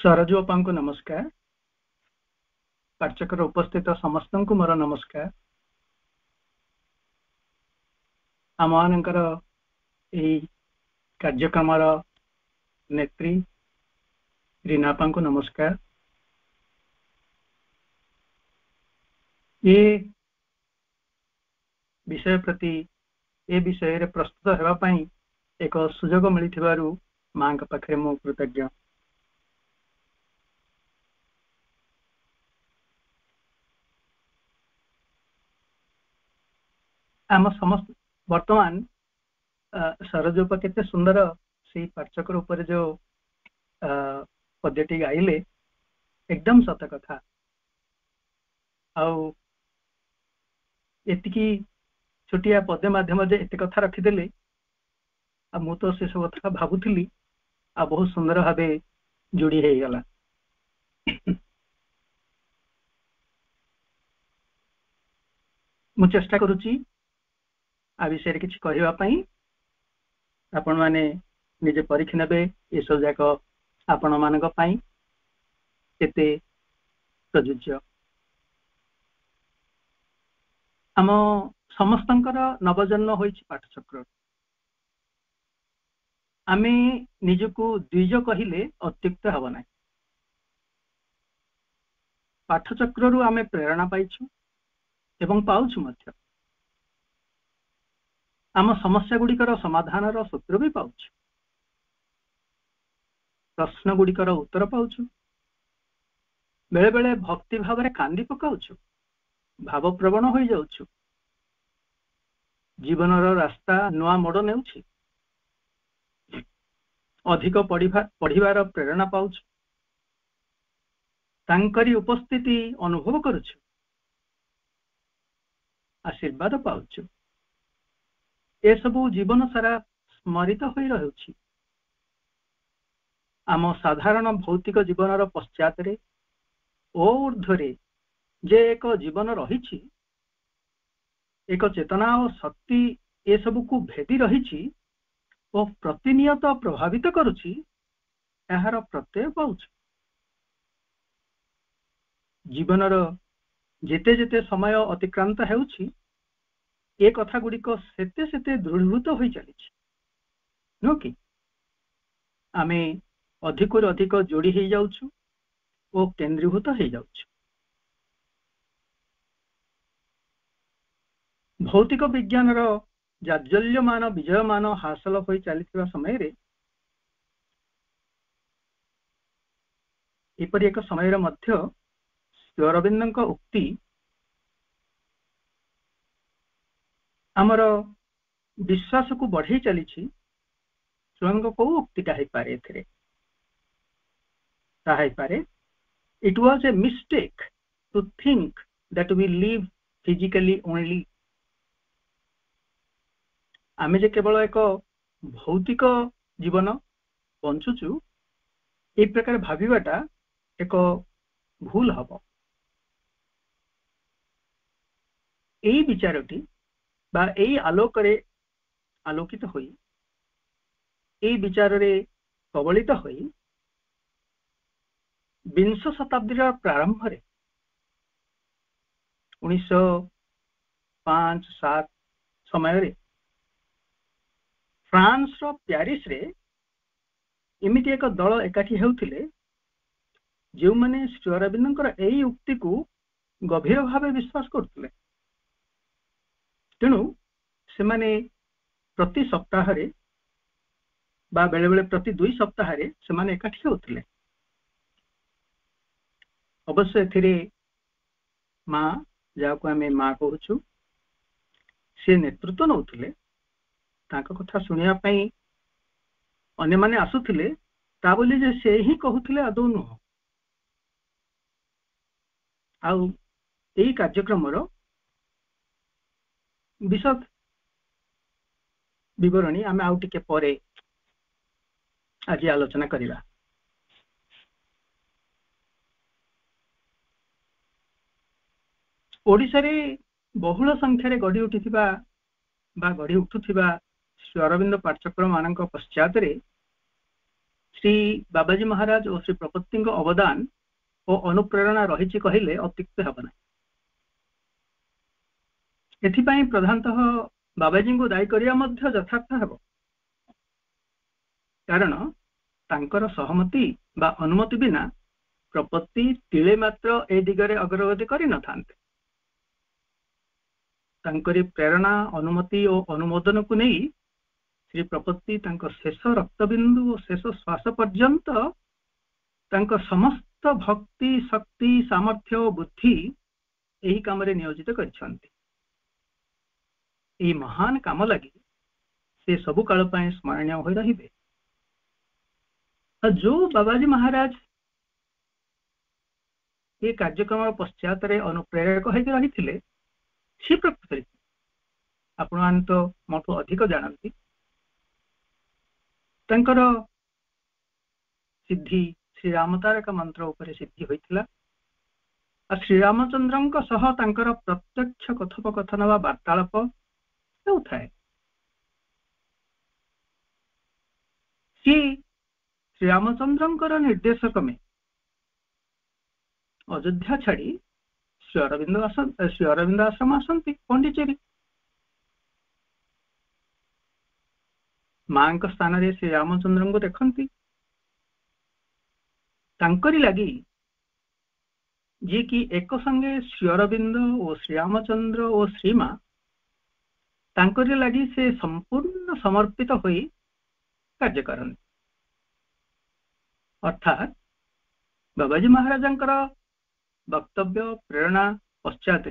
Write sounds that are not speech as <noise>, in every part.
सरजू सरजु को नमस्कार अर्चक उपस्थित समस्त को मोर नमस्कार आम यही कार्यक्रमर नेत्री रिनापाङ्कु नमस्कार ये विषय प्रति ये विषयरे प्रस्तुत होगा एक सुजोग मिलिथिबारु माङ्क पाखरे कृतज्ञ ଆମ ସମସ୍ତ ବର୍ତ୍ତମାନ ସରୋଜ ଉପା କେତେ ସୁନ୍ଦର ସେଇ ପାର୍ଚକର ଉପରେ ଯୋଉ ପଦ୍ୟଟି ଗାଇଲେ ଏକଦମ ସତ କଥା ଆଉ ଏତିକି ଛୋଟିଆ ପଦ୍ୟ ମାଧ୍ୟମରେ ଏତେ କଥା ରଖିଦେଲେ ଆଉ ମୁଁ ତ ସେସବୁ କଥା ଭାବୁଥିଲି ଆଉ ବହୁତ ସୁନ୍ଦର ଭାବେ ଯୋଡ଼ି ହେଇଗଲା ମୁଁ ଚେଷ୍ଟା କରୁଛି आ ବିଷୟରେ କିଛି कहवाई ପାଇଁ ଆପଣମାନେ ନିଜେ ପରୀକ୍ଷା ନେବେ ये सब जाक आपण मानी केते प्रଯुज्य आम ସମସ୍ତଙ୍କର ନବଜନ୍ମ ହୋଇଛି ପାଠଚକ୍ର ଆମେ ନିଜକୁ ଦ୍ୱିଜ କହିଲେ ଅତ୍ୟୁକ୍ତ ହେବ ନାହିଁ ପାଠଚକ୍ରରୁ ଆମେ ପ୍ରେରଣା ପାଇଛୁ ଏବଂ ପାଉଛୁ ମଧ୍ୟ ଆମ ସମସ୍ୟା ଗୁଡିକର ସମାଧାନର ସୂତ୍ର ବି ପାଉଛୁ ପ୍ରଶ୍ନ ଗୁଡିକର ଉତ୍ତର ପାଉଛୁ ବେଳେବେଳେ ଭକ୍ତି ଭାବରେ କାନ୍ଦି ପକାଉଛୁ ଭାବ ପ୍ରବଣ ହୋଇଯାଉଛୁ ଜୀବନର ରାସ୍ତା ନୂଆ ମୋଡ଼ ନେଉଛି ଅଧିକ ପଢିବା ପଢିବାର ପ୍ରେରଣା ପାଉଛୁ ତାଙ୍କରି ଉପସ୍ଥିତି ଅନୁଭବ କରୁଛୁ ଆଶୀର୍ବାଦ ପାଉଛୁ ଏସବୁ ଜୀବନ ସାରା ସ୍ମରିତ ହୋଇ ରହୁଛି ଆମ ସାଧାରଣ ଭୌତିକ ଜୀବନର ପଶ୍ଚାତରେ ଓ ଉର୍ଦ୍ଧ୍ୱରେ ଯେ ଏକ ଜୀବନ ରହିଛି ଏକ ଚେତନା ଓ ଶକ୍ତି ଏସବୁକୁ ଭେଦି ରହିଛି ଓ ପ୍ରତିନିୟତ ପ୍ରଭାବିତ କରୁଛି ଏହାର ପ୍ରତ୍ୟୟ ପାଉଛି ଜୀବନର ଯେତେ ଯେତେ ସମୟ ଅତିକ୍ରାନ୍ତ ହେଉଛି ଏ କଥା ଗୁଡିକ ସେତେ ସେତେ ଦୃଢ଼ୀଭୂତ ହୋଇ ଚାଲିଛି ନୁହଁ କି ଆମେ ଅଧିକରୁ ଅଧିକ ଯୋଡ଼ି ହେଇଯାଉଛୁ ଓ କେନ୍ଦ୍ରୀଭୂତ ହେଇଯାଉଛୁ ଭୌତିକ ବିଜ୍ଞାନର ଜାଜଲ୍ୟମାନ ବିଜୟମାନ ହାସଲ ହୋଇ ଚାଲିଥିବା ସମୟରେ ଏପରି ଏକ ସମୟରେ ମଧ୍ୟ ଶ୍ରୀ ଅରବିନ୍ଦଙ୍କ ଉକ୍ତି ଆମର ବିଶ୍ୱାସକୁ ବଢେଇ ଚାଲିଛି ସ୍ୱୟଂଙ୍କ କୋଉ ଉକ୍ତିଟା ହେଇପାରେ ଏଥିରେ ତାହା ହେଇପାରେ it was a mistake to think that we live physically only ଆମେ ଯେ କେବଳ ଏକ ଭୌତିକ ଜୀବନ ବଞ୍ଚୁଛୁ ଏହି ପ୍ରକାର ଭାବିବାଟା ଏକ ଭୁଲ ହବ ଏଇ ବିଚାରଟି বা এই আলোকরে আলোকিত হই এই বিচারে কবলিত হই বিংশ শতাব্দীর প্রারম্ভরে ଉଣେଇଶହ ପାଞ୍ଚ ସାତ ସମୟରେ ଫ୍ରାନ୍ସର ପ୍ୟାରିସରେ ଏମିତି ଏକ ଦଳ ଏକାଠି ହେଉଥିଲେ ଯେଉଁମାନେ ଶ୍ରୀ ଅରବିନ୍ଦଙ୍କର ଏହି ଉକ୍ତିକୁ ଗଭୀର ଭାବେ ବିଶ୍ୱାସ କରୁଥିଲେ ତେଣୁ ସେମାନେ ପ୍ରତି ସପ୍ତାହରେ ବା ବେଳେବେଳେ ପ୍ରତି ଦୁଇ ସପ୍ତାହରେ ସେମାନେ ଏକାଠି ହେଉଥିଲେ ଅବଶ୍ୟ ଏଥିରେ ମା ଯାହାକୁ ଆମେ ମା କହୁଛୁ ସେ ନେତୃତ୍ୱ ନେଉଥିଲେ ତାଙ୍କ କଥା ଶୁଣିବା ପାଇଁ ଅନ୍ୟମାନେ ଆସୁଥିଲେ ତା ବୋଲି ଯେ ସେ ହିଁ କହୁଥିଲେ ଆଦୌ ନୁହଁ ଆଉ ଏହି କାର୍ଯ୍ୟକ୍ରମର বিশদ ବିବରଣୀ ଆମେ ଆଉ ଟିକେ ପରେ ଆଜି ଆଲୋଚନା କରିବା ଓଡ଼ିଶାରେ ବହୁଳ ସଂଖ୍ୟାରେ ଗଢ଼ି ଉଠିଥିବା ବା ଗଢ଼ି ଉଠୁଥିବା ଶ୍ରୀ ଅରବିନ୍ଦ ପାଠ୍ୟକ୍ରମମାନଙ୍କ ପଶ୍ଚାତରେ ଶ୍ରୀ ବାବାଜୀ ମହାରାଜ ଓ ଶ୍ରୀ ପ୍ରପତିଙ୍କ ଅବଦାନ ଓ ଅନୁପ୍ରେରଣା ରହିଛି କହିଲେ ଅତ୍ୟୁକ୍ତି ହେବ ନାହିଁ ଏଥିପାଇଁ ପ୍ରଧାନତଃ ବାବାଜୀଙ୍କୁ ଦାୟୀ କରିବା ମଧ୍ୟ ଯଥାର୍ଥ ହେବ କାରଣ ତାଙ୍କର ସହମତି ବା ଅନୁମତି ବିନା ପ୍ରପତି ତିଳେ ମାତ୍ର ଏ ଦିଗରେ ଅଗ୍ରଗତି କରିନଥାନ୍ତେ ତାଙ୍କରି ପ୍ରେରଣା ଅନୁମତି ଓ ଅନୁମୋଦନକୁ ନେଇ ଶ୍ରୀ ପ୍ରପତି ତାଙ୍କ ଶେଷ ରକ୍ତବିନ୍ଦୁ ଓ ଶେଷ ଶ୍ୱାସ ପର୍ଯ୍ୟନ୍ତ ତାଙ୍କ ସମସ୍ତ ଭକ୍ତି ଶକ୍ତି ସାମର୍ଥ୍ୟ ଓ ବୁଦ୍ଧି ଏହି କାମରେ ନିୟୋଜିତ କରିଛନ୍ତି એ મહાન કામ લાગી તે સબુ કાળ પાએ સ્મરણ્ય હોય રહીબે જો બાબાજી મહારાજ ଏ କାର୍ଯ୍ୟକ୍ରମର ପଶ୍ଚାତରେ ଅନୁପ୍ରେରକ ହେଇକି ରହିଥିଲେ ସେ ପ୍ରକୃତରେ ଆପଣମାନେ ତ ମୋଠୁ ଅଧିକ ଜାଣନ୍ତି ତାଙ୍କର ସିଦ୍ଧି ଶ୍ରୀରାମତାରକ ମନ୍ତ୍ର ଉପରେ ସିଦ୍ଧି ହୋଇଥିଲା ଆଉ ଶ୍ରୀରାମଚନ୍ଦ୍ରଙ୍କ ସହ ତାଙ୍କର ପ୍ରତ୍ୟକ୍ଷ କଥୋପକଥନ ବା ବାର୍ତ୍ତାଳାପ चौथा है सी श्री रामचंद्रंकर निर्देश क्रमे अयोध्या छाड़ी श्रीअरविंद श्री अरविंद आश्रम आसती पंडिचेरी मां स्थान में श्री रामचंद्र को देखती लगी जी की एक संगे श्री अरविंद और श्री रामचंद्र और श्रीमा लगी से संपूर्ण समर्पित हो कार्य करती अर्थात बाबाजी महाराज वक्तव्य प्रेरणा पश्चात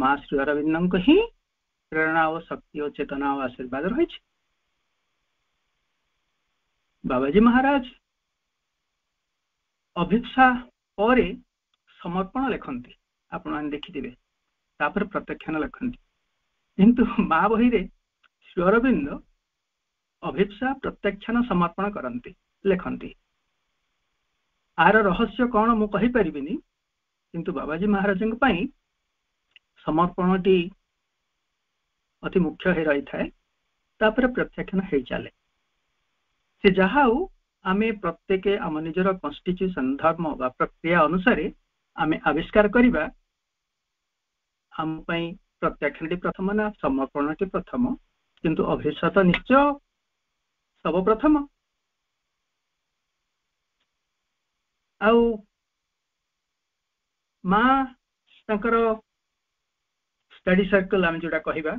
माँ श्री अरविंद ही प्रेरणा और शक्ति और चेतना और आशीर्वाद रही बाबाजी महाराज अभिक्षा पर समर्पण लेखती आपखिथे प्रत्याख्यान लिखती किन्तु मा ବହିରେ ଶ୍ରୀଅରବିନ୍ଦ ଅଭିପ୍ସା ପ୍ରତ୍ୟାଖ୍ୟାନ ସମର୍ପଣ କରନ୍ତି ଲେଖନ୍ତି ଆର ରହସ୍ୟ କ'ଣ ମୁଁ କହିପାରିବିନି କିନ୍ତୁ ବାବାଜୀ ମହାରାଜଙ୍କ ପାଇଁ ସମର୍ପଣଟି ଅତି ମୁଖ୍ୟ ହୋଇ ରହିଥାଏ ତାପରେ ପ୍ରତ୍ୟାଖ୍ୟାନ ହେଇ ଚାଲେ ସେ ଯାହା ହଉ ଆମେ ପ୍ରତ୍ୟେକ ଆମ ନିଜର କନଷ୍ଟିଚ୍ୟୁସନ୍ ଧର୍ମ ବା ପ୍ରକ୍ରିୟା ଅନୁସାରେ ଆମେ ଆବିଷ୍କାର କରିବା ଆମ ପାଇଁ ପ୍ରତ୍ୟାଖ୍ୟାନଟି ପ୍ରଥମ ନା ସମାପନଟି ପ୍ରଥମ କିନ୍ତୁ ଅଭିଷତ ନିଶ୍ଚୟ ସର୍ବପ୍ରଥମ ଆଉ ମା ତାଙ୍କର ଷ୍ଟଡି ସର୍କଲ୍ ଆମେ ଯୋଉଟା କହିବା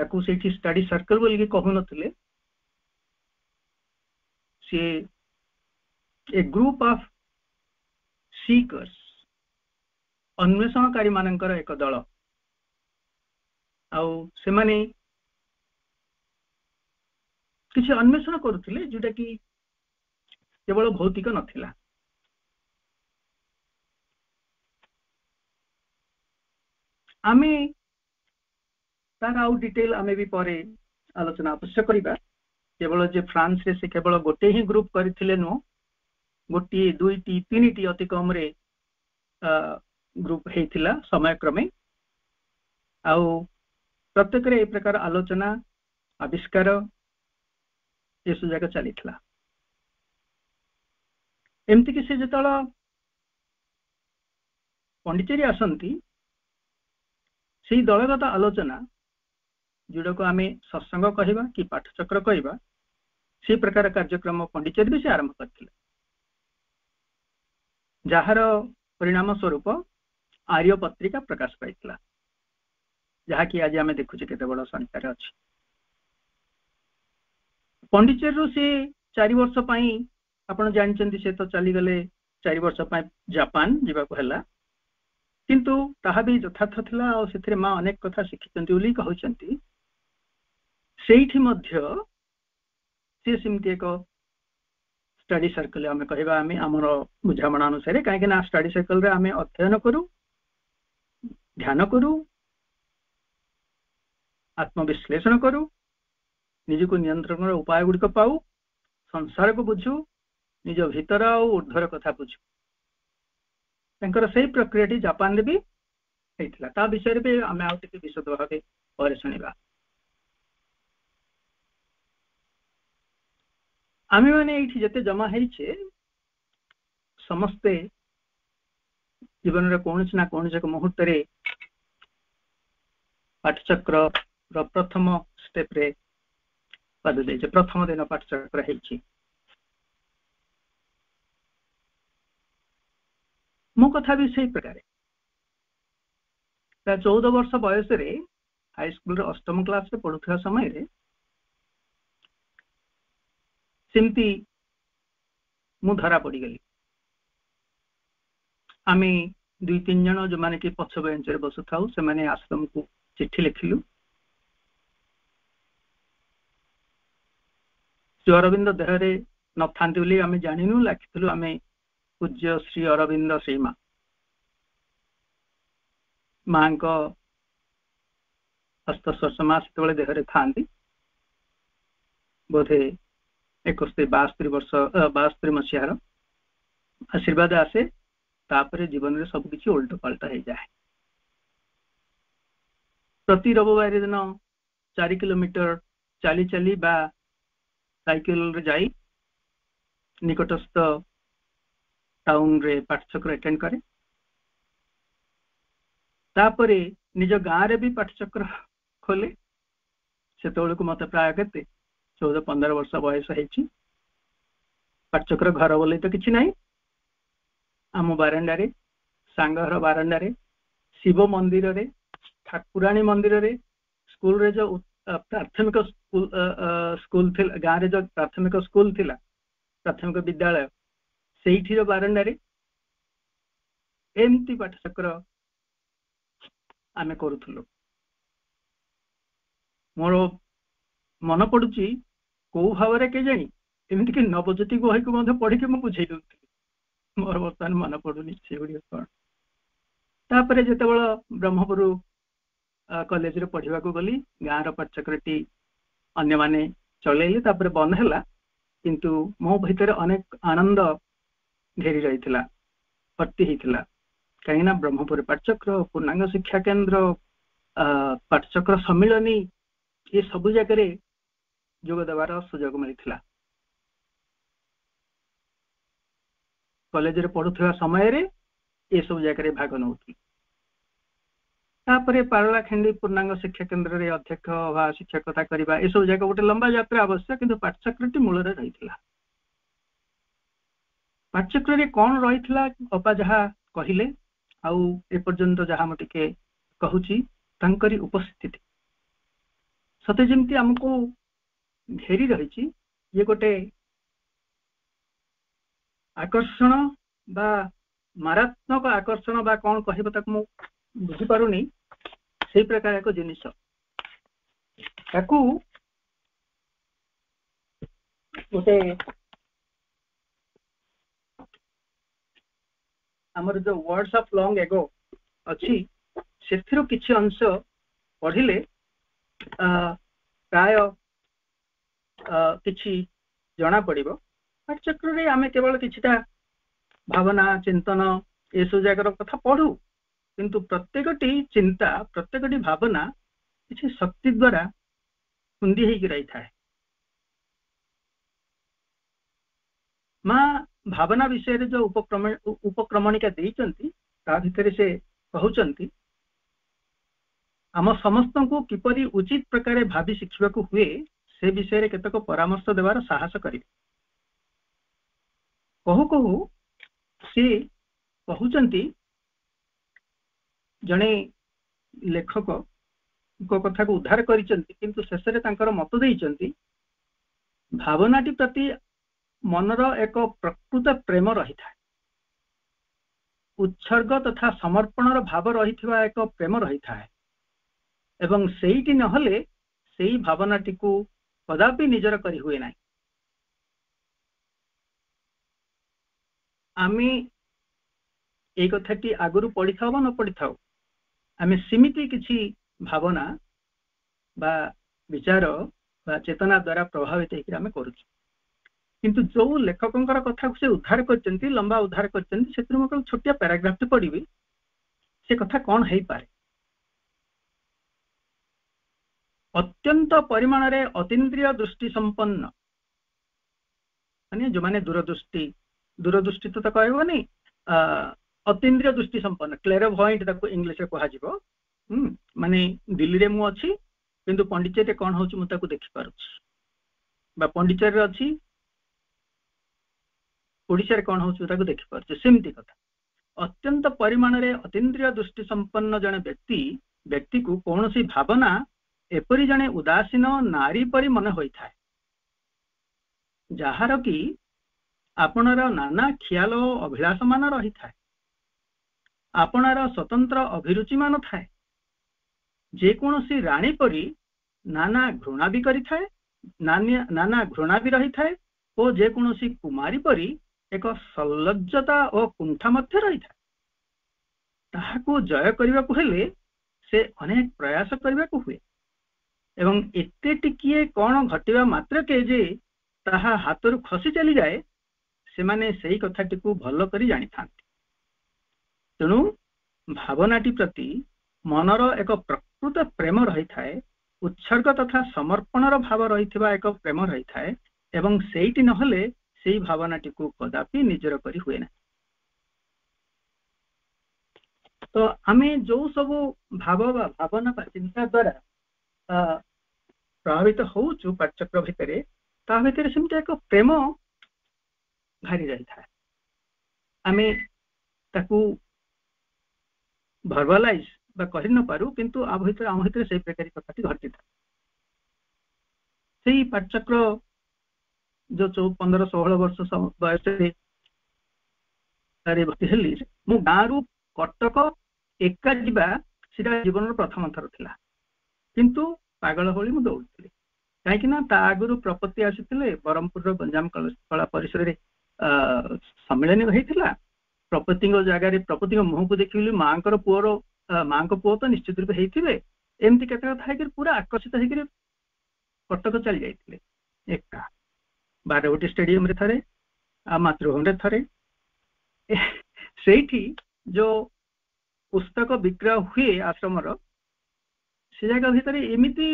ତାକୁ ସେଇଠି ଷ୍ଟଡି ସର୍କଲ୍ ବୋଲିକି କହୁନଥିଲେ ସିଏ ଏ ଗ୍ରୁପ୍ ଅଫ୍ seekers ଅନ୍ୱେଷଣକାରୀମାନଙ୍କର ଏକ ଦଳ ଆଉ ସେମାନେ କିଛି ଅନ୍ୱେଷଣ କରୁଥିଲେ ଯୋଉଟାକି କେବଳ ଭୌତିକ ନଥିଲା ଆମେ ତାର ଆଉ ଡିଟେଲ ଆମେ ବି ପରେ ଆଲୋଚନା ଅବଶ୍ୟ କରିବା କେବଳ ଯେ ଫ୍ରାନ୍ସରେ ସେ କେବଳ ଗୋଟେ ହିଁ ଗ୍ରୁପ କରିଥିଲେ ନୁହଁ ଗୋଟିଏ ଦୁଇଟି ତିନିଟି ଅତି କମ୍ରେ ଗ୍ରୁପ ହେଇଥିଲା ସମୟକ୍ରମେ ଆଉ ପ୍ରତ୍ୟେକରେ ଏହି ପ୍ରକାର ଆଲୋଚନା ଆବିଷ୍କାର ଏସବୁ ଯାକ ଚାଲିଥିଲା ଏମିତିକି ସେ ଯେତେବେଳେ ପଣ୍ଡିଚେରୀ ଆସନ୍ତି ସେଇ ଦଳଗତ ଆଲୋଚନା ଯେଉଁଟାକୁ ଆମେ ସତ୍ସଙ୍ଗ କହିବା କି ପାଠଚକ୍ର କହିବା ସେ ପ୍ରକାର କାର୍ଯ୍ୟକ୍ରମ ପଣ୍ଡିଚେରୀ ବି ସେ ଆରମ୍ଭ କରିଥିଲେ ଯାହାର ପରିଣାମ ସ୍ୱରୂପ आर्य पत्रिका प्रकाश पाई जहाँकि आज आम देखुचे के संख्यार अच्छी पंडिचेर से चार वर्ष जानते से तो चली गले चार वर्ष जापान जावा किंतु ता यथार्थ था और माँ अनेक कथा शिखी उल्लेख मध्य से एक स्टडी सर्कल आम कह आम बुझाणा अनुसार कहीं स्टडी सर्कल आम अध्ययन करू ধ্যান করু আত্মবিশ্লেষণ করু ନିଜକୁ ନିୟନ୍ତ୍ରଣର ଉପାୟ ଗୁଡ଼ିକ ପାଉ ସଂସାରକୁ ବୁଝୁ ନିଜ ଭିତର ଆଉ ଉର୍ଦ୍ଧ୍ୱର କଥା ବୁଝୁ ତାଙ୍କର ସେଇ ପ୍ରକ୍ରିୟାଟି ଜାପାନରେ ବି ହେଇଥିଲା ତା ବିଷୟରେ ବି ଆମେ ଆଉ ଟିକେ ବିଶଦ ଭାବେ ପରେ ଶୁଣିବା ଆମେମାନେ ଏଇଠି ଯେତେ ଜମା ହେଇଛେ ସମସ୍ତେ ଜୀବନର କୌଣସି ନା କୌଣସି ଏକ ମୁହୂର୍ତ୍ତରେ ପାଠଚକ୍ରର ପ୍ରଥମ ଷ୍ଟେପ୍ରେ ପାଦ ଦେଇଛେ ପ୍ରଥମ ଦିନ ପାଠଚକ୍ର ହେଇଛି ମୋ କଥା ବି ସେଇ ପ୍ରକାରେ ପ୍ରାୟ ଚଉଦ ବର୍ଷ ବୟସରେ ହାଇସ୍କୁଲରେ ଅଷ୍ଟମ କ୍ଲାସରେ ପଢୁଥିବା ସମୟରେ ସେମିତି ମୁଁ ଧରା ପଡ଼ିଗଲି ଆମେ ଦୁଇ ତିନି ଜଣ ଯେଉଁମାନେ କି ପଛ ବେଞ୍ଚରେ ବସୁଥାଉ ସେମାନେ ଆଶ୍ରମକୁ चिट्ठी लिखिलु श्री अरविंद देहरे न था आमे जानिनु लेखिथिलु आमे पूज्य श्री अरविन्द सीमा माङ्क हस्तस्वर्षमा सेतेबेले देहरे थान्ति बोधे एक बास्तरी वर्ष बास्तरी मसीहार आशीर्वाद आसे जीवन में सबकिछि उल्ट पल्टा हेइ जाए ପ୍ରତି ରବିବାର ଦିନ ଚାରି କିଲୋମିଟର ଚାଲି ଚାଲି ବା ସାଇକେଲରେ ଯାଇ ନିକଟସ୍ଥ ଟାଉନରେ ପାଠଚକ୍ର ଆଟେଣ୍ଡ କରେ ତାପରେ ନିଜ ଗାଁରେ ବି ପାଠଚକ୍ର ଖୋଲେ ସେତେବେଳକୁ ମୋତେ ପ୍ରାୟ କେତେ ଚଉଦ ପନ୍ଦର ବର୍ଷ ବୟସ ହେଇଛି ପାଠଚକ୍ର ଘର ବୋଲି ତ କିଛି ନାହିଁ ଆମ ବାରଣ୍ଡାରେ ସାଙ୍ଗ ଘର ବାରଣ୍ଡାରେ ଶିବ ମନ୍ଦିରରେ ଠାକୁରାଣୀ ମନ୍ଦିରରେ ସ୍କୁଲରେ ଯୋଉ ପ୍ରାଥମିକ ସ୍କୁଲ ସ୍କୁଲ ଥିଲା ଗାଁରେ ଯୋଉ ପ୍ରାଥମିକ ସ୍କୁଲ ଥିଲା ପ୍ରାଥମିକ ବିଦ୍ୟାଳୟ ସେଇଠିର ବାରଣ୍ଡାରେ ଏମିତି ପାଠଚକ୍ର ଆମେ କରୁଥିଲୁ ମୋର ମନେ ପଡୁଛି କୋଉ ଭାବରେ କେଜାଣି ଏମିତିକି ନବଜ୍ୟୋତି ବହିକୁ ମଧ୍ୟ ପଢିକି ମୁଁ ବୁଝେଇ ଦେଉଥିଲି ମୋର ବର୍ତ୍ତମାନ ମନେ ପଡୁନି ସେଗୁଡ଼ିକ କ'ଣ ତାପରେ ଯେତେବେଳେ ବ୍ରହ୍ମପୁର କଲେଜରେ ପଢିବାକୁ ଗଲି ଗାଁର ପାଚକ୍ରଟି ଅନ୍ୟମାନେ ଚଳେଇଲେ ତାପରେ ବନ୍ଦ ହେଲା କିନ୍ତୁ ମୋ ଭିତରେ ଅନେକ ଆନନ୍ଦ ଘେରି ରହିଥିଲା ଭର୍ତ୍ତି ହେଇଥିଲା କାହିଁକି ନା ବ୍ରହ୍ମପୁର ପାଠଚକ୍ର ପୂର୍ଣ୍ଣାଙ୍ଗ ଶିକ୍ଷା କେନ୍ଦ୍ର ପାଠଚକ୍ର ସମ୍ମିଳନୀ ଏ ସବୁ ଜାଗାରେ ଯୋଗ ଦେବାର ସୁଯୋଗ ମିଳିଥିଲା କଲେଜରେ ପଢୁଥିବା ସମୟରେ ଏସବୁ ଜାଗାରେ ଭାଗ ନେଉଥିଲି ତାପରେ ପାରଳାଖେଣ୍ଡି ପୂର୍ଣ୍ଣାଙ୍ଗ ଶିକ୍ଷା କେନ୍ଦ୍ରରେ ଅଧ୍ୟକ୍ଷ ବା ଶିକ୍ଷକତା କରିବା ଏସବୁ ଯାକ ଗୋଟେ ଲମ୍ବା ଯାତ୍ରା ଆବଶ୍ୟକ କିନ୍ତୁ ପାଠ୍ୟକ୍ରମଟି ମୂଳରେ ରହିଥିଲା ପାଠ୍ୟକ୍ରମରେ କଣ ରହିଥିଲା ଅପା ଯାହା କହିଲେ ଆଉ ଏପର୍ଯ୍ୟନ୍ତ ଯାହା ମୁଁ ଟିକେ କହୁଛି ତାଙ୍କରି ଉପସ୍ଥିତି ସତେ ଯେମିତି ଆମକୁ ଘେରି ରହିଛି ଇଏ ଗୋଟେ ଆକର୍ଷଣ ବା ମାରାତ୍ମକ ଆକର୍ଷଣ ବା କଣ କହିବ ତାକୁ ମୁଁ ବୁଝିପାରୁନି ସେଇ ପ୍ରକାର ଏକ ଜିନିଷ ତାକୁ ଗୋଟେ ଆମର ଯୋଉ ୱାର୍ଡସ ଅଫ୍ ଲଙ୍ଗ ଏଗୋ ଅଛି ସେଥିରୁ କିଛି ଅଂଶ ପଢ଼ିଲେ ପ୍ରାୟ କିଛି ଜଣାପଡ଼ିବ ପାଠଚକ୍ରରେ ଆମେ କେବଳ କିଛିଟା ଭାବନା ଚିନ୍ତନ ଏସବୁ ଜାଗାର କଥା ପଢ଼ୁ किंतु प्रत्येक चिंता प्रत्येक भावना किसी शक्ति द्वारा कुंदी होकर रही था भावना विषय जो उपक्रम उपक्रमणिका देखते से कहते आम समस्त को किपरी उचित प्रकार भावी शिखा को हुए से विषय में केतक परामर्श देवार साहस करें कहू कहू सी कहते ଜଣେ ଲେଖକଙ୍କ କଥାକୁ ଉଦ୍ଧାର କରିଛନ୍ତି କିନ୍ତୁ ଶେଷରେ ତାଙ୍କର ମତ ଦେଇଛନ୍ତି ଭାବନାଟି ପ୍ରତି ମନର ଏକ ପ୍ରକୃତ ପ୍ରେମ ରହିଥାଏ ଉତ୍ସର୍ଗ ତଥା ସମର୍ପଣର ଭାବ ରହିଥିବା ଏକ ପ୍ରେମ ରହିଥାଏ ଏବଂ ସେଇଟି ନହେଲେ ସେଇ ଭାବନାଟିକୁ କଦାପି ନିଜର କରି ହୁଏ ନାହିଁ ଆମେ ଏଇ କଥାଟି ଆଗରୁ ପଢିଥାଉ ବା ନ ପଢିଥାଉ ଆମେ ସେମିତି କିଛି ଭାବନା ବା ବିଚାର ବା ଚେତନା ଦ୍ୱାରା ପ୍ରଭାବିତ ହେଇକି ଆମେ କରୁଛୁ କିନ୍ତୁ ଯୋଉ ଲେଖକଙ୍କର କଥାକୁ ସେ ଉଦ୍ଧାର କରିଛନ୍ତି ଲମ୍ବା ଉଦ୍ଧାର କରିଛନ୍ତି ସେଥିରୁ ମୁଁ କେବଳ ଛୋଟିଆ ପ୍ୟାରାଗ୍ରାଫଟେ ପଢ଼ିବି ସେ କଥା କ'ଣ ହେଇପାରେ ଅତ୍ୟନ୍ତ ପରିମାଣରେ ଅତୀନ୍ଦ୍ରିୟ ଦୃଷ୍ଟି ସମ୍ପନ୍ନ ମାନେ ଯୋଉମାନେ ଦୂରଦୃଷ୍ଟି ଦୂରଦୃଷ୍ଟି ତ କହିବନି ଅତୀନ୍ଦ୍ରିୟ ଦୃଷ୍ଟି ସମ୍ପନ୍ନ କ୍ଲେରୋଭଏଣ୍ଟ ତାକୁ ଇଂଲିଶରେ କୁହାଯିବ ମାନେ ଦିଲ୍ଲୀରେ ମୁଁ ଅଛି କିନ୍ତୁ ପଣ୍ଡିଚେରୀରେ କ'ଣ ହେଉଛି ମୁଁ ତାକୁ ଦେଖିପାରୁଛି ବା ପଣ୍ଡିଚେରୀରେ ଅଛି ଓଡ଼ିଶାରେ କ'ଣ ହେଉଛି ତାକୁ ଦେଖିପାରୁଛି ସେମିତି କଥା ଅତ୍ୟନ୍ତ ପରିମାଣରେ ଅତୀନ୍ଦ୍ରିୟ ଦୃଷ୍ଟି ସମ୍ପନ୍ନ ଜଣେ ବ୍ୟକ୍ତି ବ୍ୟକ୍ତିକୁ କୌଣସି ଭାବନା ଏପରି ଜଣେ ଉଦାସୀନ ନାରୀ ପରି ମନେ ହୋଇଥାଏ ଯାହାର କି ଆପଣର ନାନା ଖିଆଲ ଓ ଅଭିଳାଷମାନ ରହିଥାଏ ଆପଣାର ସ୍ୱତନ୍ତ୍ର ଅଭିରୁଚିମାନ ଥାଏ ଯେକୌଣସି ରାଣୀ ପରି ନାନା ଘୃଣା ବି କରିଥାଏ ନାନା ଘୃଣା ବି ରହିଥାଏ ଓ ଯେକୌଣସି କୁମାରୀ ପରି ଏକ ସଲ୍ଲଜ୍ଜତା ଓ କୁଣ୍ଠା ମଧ୍ୟ ରହିଥାଏ ତାହାକୁ ଜୟ କରିବାକୁ ହେଲେ ସେ ଅନେକ ପ୍ରୟାସ କରିବାକୁ ହୁଏ ଏବଂ ଏତେ ଟିକିଏ କ'ଣ ଘଟିବା ମାତ୍ରକେ ଯେ ତାହା ହାତରୁ ଖସି ଚାଲିଯାଏ ସେମାନେ ସେଇ କଥାଟିକୁ ଭଲ କରି ଜାଣିଥାନ୍ତି ତେଣୁ ଭାବନାଟି ପ୍ରତି ମନର ଏକ ପ୍ରକୃତ ପ୍ରେମ ରହିଥାଏ ଉତ୍ସର୍ଗ ତଥା ସମର୍ପଣର ଭାବ ରହିଥିବା ଏକ ପ୍ରେମ ରହିଥାଏ ଏବଂ ସେଇଟି ନହେଲେ ସେଇ ଭାବନାଟିକୁ କଦାପି ନିଜର କରି ହୁଏ ନାହିଁ ତ ଆମେ ଯୋଉ ସବୁ ଭାବ ବା ଭାବନା ବା ଚିନ୍ତା ଦ୍ୱାରା ପ୍ରଭାବିତ ହଉଛୁ ପାଠ୍ୟକ୍ର ଭିତରେ ତା ଭିତରେ ସେମିତି ଏକ ପ୍ରେମ ଘାରି ରହିଥାଏ ଆମେ ତାକୁ ଭର୍ବାଲାଇଜ୍ ବା ନ ପାରୁ କିନ୍ତୁ ଆମ ଭିତରେ ଆମ ଭିତରେ ସେହି ପ୍ରକାର କଥାଟି ଘଟିଥାଏ ସେଇ ପାଠଚକ୍ର ଯୋଉ ପନ୍ଦର ଷୋହଳ ବର୍ଷ ବୟସରେ ଭର୍ତ୍ତି ହେଲି ମୁଁ ଗାଁରୁ କଟକ ଏକା ଯିବା ସେଟା ଜୀବନର ପ୍ରଥମ ଥର ଥିଲା କିନ୍ତୁ ପାଗଳ ଭଳି ମୁଁ ଦୌଡ଼ିଥିଲି କାହିଁକି ନା ତା ଆଗରୁ ପ୍ରପତି ଆସିଥିଲେ ବ୍ରହ୍ମପୁରର ଗଞ୍ଜାମ କଳା ପରିସରରେ ସମ୍ମିଳନୀ ହେଇଥିଲା ପ୍ରପତିଙ୍କ ଜାଗାରେ ପ୍ରପତିଙ୍କ ମୁହଁକୁ ଦେଖିଲି ମାଙ୍କର ପୁଅର ମାଙ୍କ ପୁଅ ତ ନିଶ୍ଚିତ ରୂପେ ହେଇଥିବେ ଏମିତି କେତେ କଥା ହେଇକିରି ପୁରା ଆକର୍ଷିତ ହେଇକରି କଟକ ଚାଲି ଯାଇଥିଲେ ଏକା ବାରବାଟୀ ଷ୍ଟାଡିୟମରେ ଥରେ ଆଉ ମାତୃଭୂମିରେ ଥରେ ସେଇଠି ଯୋଉ ପୁସ୍ତକ ବିକ୍ରୟ ହୁଏ ଆଶ୍ରମର ସେ ଜାଗା ଭିତରେ ଏମିତି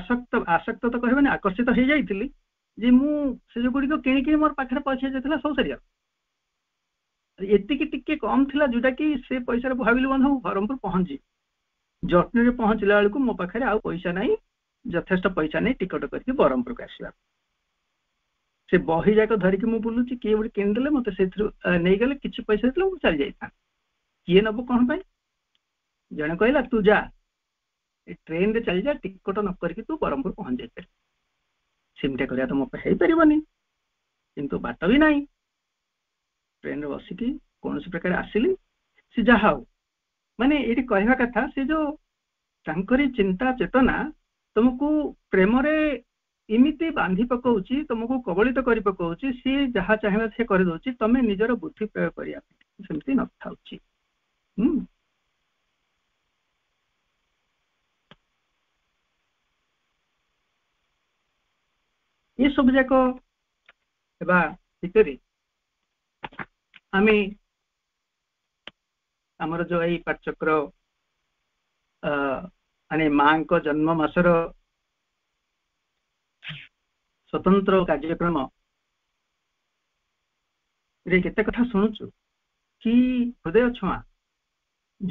ଆସକ୍ତ ଆସକ୍ତ ତ କହିବେନି ଆକର୍ଷିତ ହେଇଯାଇଥିଲି ଯେ ମୁଁ ସେ ଗୁଡିକ କିଣିକି ମୋର ପାଖରେ ପଇସା ଯାଇଥିଲା ସବୁ ସରିଯାଉ एतिकी टिके कम थिला जोटा कि से पैसा भाविल बंधु भरमपुर पहुंचे जटनी रे पहुंचला बेलू मो पाखे आ पैसा ना जथेष्ट पैसा नहीं टिकट कर ब्रह्मपुर को आसवा से बही जाक धरिकी मु बुलू किए गोटे किन मत से नहींगले कि पैसा देते चल जाता किए नब कौन जड़े कहला तू जा ट्रेन रे चल जा टिकट न करके तू ब्रह्मपुर पहुंच जाइ सेमटा तो मोपे हो पार नहीं कि बाट भी नहीं ଟ୍ରେନ୍ରେ ବସିକି କୌଣସି ପ୍ରକାର ଆସିଲି ସେ ଯାହା ହଉ ମାନେ ଏଇଠି କହିବା କଥା ସେ ଯୋଉ ତାଙ୍କରି ଚିନ୍ତା ଚେତନା ତମକୁ ପ୍ରେମରେ ଏମିତି ବାନ୍ଧି ପକଉଛି ତମକୁ କବଳିତ କରି ପକଉଛି ସିଏ ଯାହା ଚାହିଁବା ସେ କରିଦଉଛି ତମେ ନିଜର ବୁଦ୍ଧି ପ୍ରୟୋଗ କରିବା ପାଇଁ ସେମିତି ନଥାଉଛି ଏସବୁ ଯାକ ହେବା ଭିତରେ আমি ଆମର ଯୋଉ ଏଇ ପାଠଚକ୍ର ମାନେ ମାଙ୍କ ଜନ୍ମ ମାସର ସ୍ୱତନ୍ତ୍ର କାର୍ଯ୍ୟକ୍ରମ ରେ କେତେ କଥା ଶୁଣୁଛୁ କି ହୃଦୟ ଛୁଆଁ